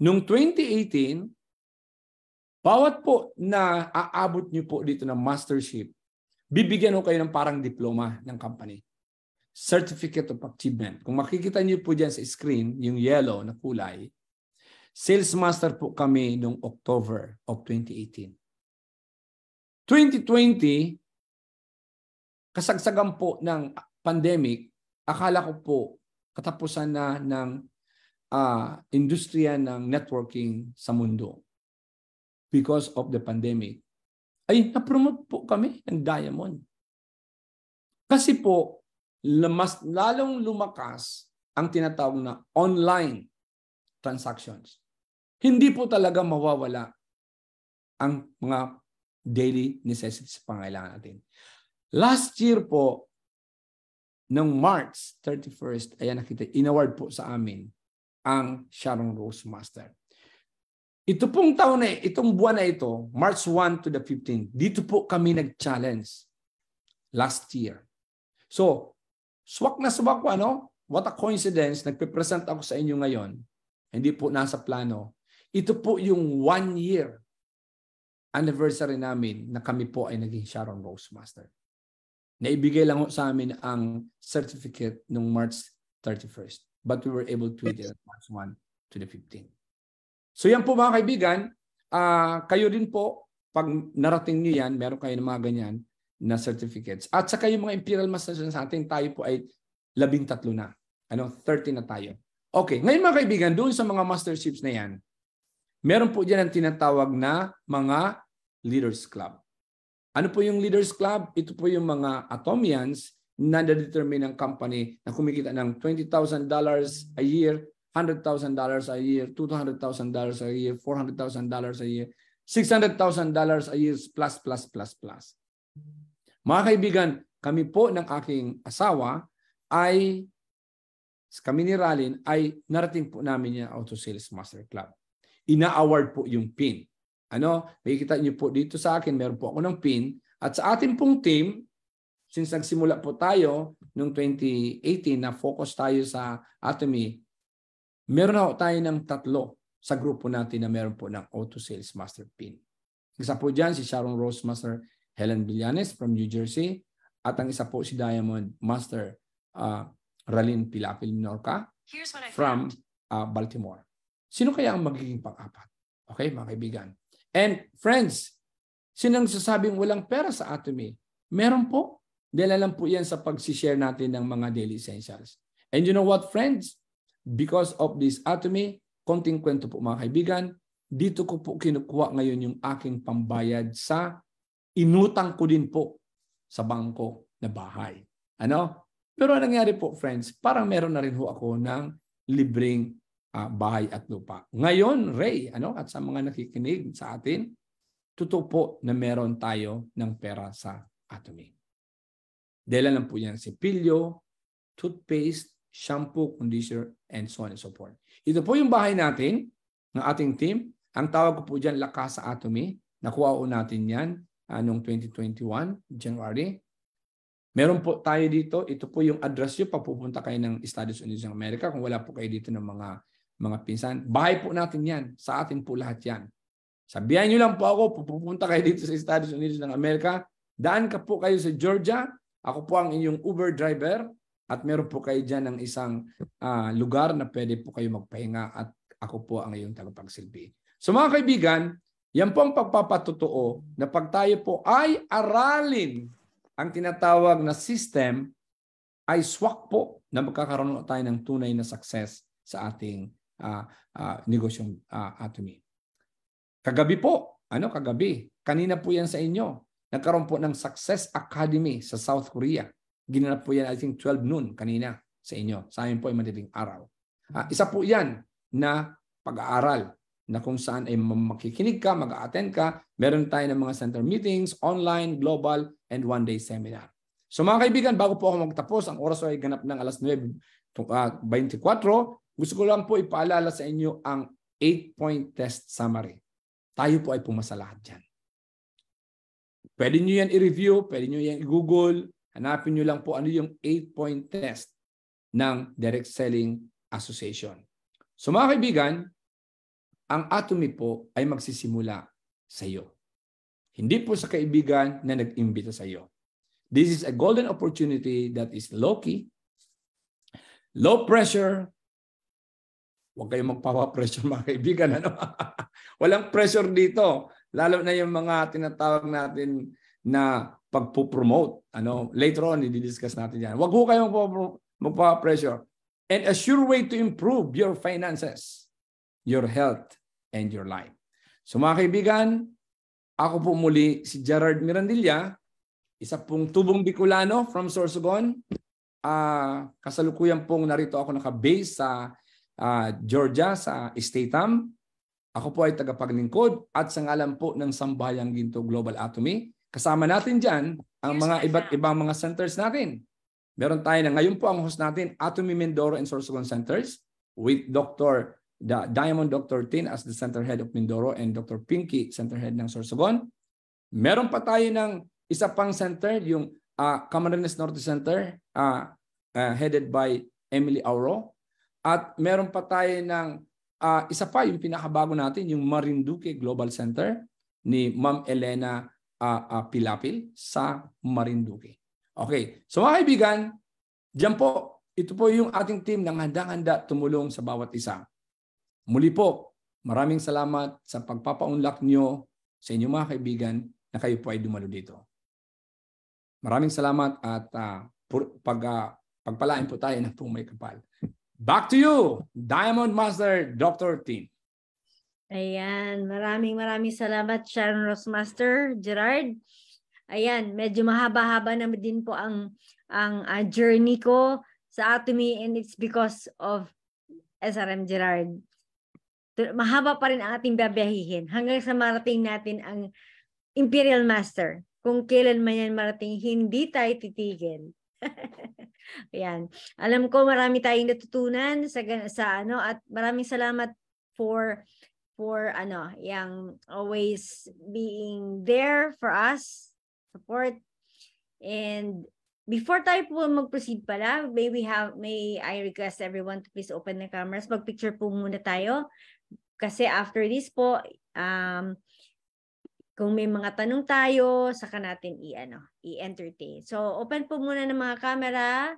E: noong 2018, bawat po na aabot niyo po dito ng mastership, bibigyan ko kayo ng parang diploma ng company. Certificate of Achievement. Kung makikita niyo po dyan sa screen, yung yellow na kulay, sales master po kami noong October of 2018. 2020, kasagsagan po ng pandemic, akala ko po katapusan na ng uh, industriya ng networking sa mundo because of the pandemic. Ay, na-promote po kami ng Diamond. Kasi po, mas lalong lumakas ang tinatawag na online transactions. Hindi po talaga mawawala ang mga daily necessities pangailangan natin. Last year po, nung March 31st, ayan nakita, inaward po sa amin ang Sharon Rose Master. Ito pong taon na, itong buwan na ito, March 1 to the 15th, dito po kami nag-challenge last year. So, swak na swak po, ano? What a coincidence, nagpe-present ako sa inyo ngayon. Hindi po nasa plano. Ito po yung one year anniversary namin na kami po ay naging Sharon Rose Master. Naibigay lang sa amin ang certificate nung March 31st. But we were able to it March 1 to the 15th. So yan po mga kaibigan, uh, kayo din po, pag narating niyo yan, meron kayo ng mga ganyan na certificates. At saka yung mga Imperial Masters sa atin, tayo po ay labing tatlo na. Ano, 30 na tayo. Okay, ngayon mga kaibigan, doon sa mga masterships na yan, meron po dyan ang tinatawag na mga Leaders Club. Ano po yung Leaders Club? Ito po yung mga Atomians na determine ng company na kumikita ng $20,000 a year, $100,000 a year, $200,000 a year, $400,000 a year, $600,000 a year plus, plus, plus, plus. Mga kaibigan, kami po ng aking asawa ay kami ni Ralin ay narating po namin yung Auto Sales Master Club. Ina-award po yung pin. Ano, makikita niyo po dito sa akin, meron po ako ng pin. At sa ating pong team, since nagsimula po tayo noong 2018 na focus tayo sa Atomy, meron na tayo ng tatlo sa grupo natin na meron po ng Auto Sales Master Pin. Isa po dyan si Sharon Rose Master Helen Villanes from New Jersey at ang isa po si Diamond Master uh, Ralin Pilapil Minorca from uh, Baltimore. Sino kaya ang magiging pang-apat? Okay, mga kaibigan. And friends, sino sasabing walang pera sa Atomy? Meron po. Dahil lang po yan sa pag-share natin ng mga daily essentials. And you know what, friends? Because of this Atomy, konting kwento po mga kaibigan, dito ko po kinukuha ngayon yung aking pambayad sa inutang ko din po sa bangko na bahay. Ano? Pero ang nangyari po, friends, parang meron na rin ho ako ng libreng uh, bahay at lupa. Ngayon, Ray, ano, at sa mga nakikinig sa atin, totoo po na meron tayo ng pera sa Atomy. Dahil lang po yan si pilyo, toothpaste, shampoo, conditioner, and so on and so forth. Ito po yung bahay natin, ng ating team. Ang tawag ko po dyan, Lakas sa Atomy. Nakuha po natin yan uh, noong 2021, January. Meron po tayo dito. Ito po yung address nyo pag pupunta kayo ng Estados Unidos ng Amerika. Kung wala po kayo dito ng mga mga pinsan. Bahay po natin yan. Sa atin po lahat yan. Sabihan nyo lang po ako, pupunta kayo dito sa Estados Unidos ng Amerika. Daan ka po kayo sa Georgia. Ako po ang inyong Uber driver. At meron po kayo dyan ng isang uh, lugar na pwede po kayo magpahinga at ako po ang iyong tagapagsilbi. So mga kaibigan, yan po ang pagpapatotoo na pag tayo po ay aralin ang tinatawag na system ay swak po na magkakaroon tayo ng tunay na success sa ating uh, uh, negosyong uh, atomy. Kagabi po, ano kagabi, kanina po yan sa inyo, nagkaroon po ng Success Academy sa South Korea. Ginanap po yan, I think, 12 noon kanina sa inyo. Sa amin po ay madaling araw. Uh, isa po yan na pag-aaral na kung saan ay makikinig ka, mag-attend ka. Meron tayo ng mga center meetings, online, global, and one-day seminar. So mga kaibigan, bago po ako magtapos, ang oras ay ganap ng alas 9.24. Gusto ko lang po ipaalala sa inyo ang 8-point test summary. Tayo po ay pumasa lahat dyan. Pwede nyo yan i-review, pwede nyo yan i-google, Hanapin nyo lang po ano yung 8-point test ng Direct Selling Association. So mga kaibigan, ang atomy po ay magsisimula sa iyo. Hindi po sa kaibigan na nag-imbita sa iyo. This is a golden opportunity that is low-key, low pressure. Huwag kayong magpapapressure mga kaibigan. Ano? <laughs> Walang pressure dito. Lalo na yung mga tinatawag natin na pagpo-promote. Ano, later on, i-discuss natin yan. Huwag ho kayong magpa-pressure. And a sure way to improve your finances, your health, and your life. So mga kaibigan, ako po muli si Gerard Mirandilla, isa pong tubong Bicolano from Sorsogon. Uh, kasalukuyan pong narito ako naka-base sa uh, Georgia, sa Statham. Ako po ay tagapaglingkod at sa ngalan po ng Sambayang Ginto Global Atomy Kasama natin dyan ang mga iba't ibang mga centers natin. Meron tayo na ngayon po ang host natin, Atomy Mindoro and Sorsogon Centers with Dr. The Diamond Dr. Tin as the center head of Mindoro and Dr. Pinky, center head ng Sorsogon. Meron pa tayo ng isa pang center, yung uh, Camarines Norte Center, uh, uh, headed by Emily Auro. At meron pa tayo ng uh, isa pa, yung pinakabago natin, yung Marinduque Global Center ni Ma'am Elena uh, uh, Pilapil sa Marinduque. Okay, so mga kaibigan, diyan po, ito po yung ating team ng handang-handa tumulong sa bawat isa. Muli po, maraming salamat sa pagpapaunlak nyo sa inyong mga kaibigan na kayo po ay dumalo dito. Maraming salamat at uh, pag, uh, pagpalain po tayo ng pong kapal. Back to you, Diamond Master Dr. Team.
A: Ayan, maraming maraming salamat Sharon Rosmaster, Gerard. Ayan, medyo mahaba-haba na din po ang ang uh, journey ko sa Atomy and it's because of SRM Gerard. Mahaba pa rin ang ating babiyahihin hanggang sa marating natin ang Imperial Master. Kung kailan man yan marating, hindi tayo titigil. <laughs> Ayan. Alam ko marami tayong natutunan sa sa ano at maraming salamat for for ano, yang always being there for us, support. And before tayo po mag-proceed pala, may we have may I request everyone to please open the cameras. Mag-picture po muna tayo. Kasi after this po, um, kung may mga tanong tayo, saka natin i-ano, i-entertain. So, open po muna ng mga camera.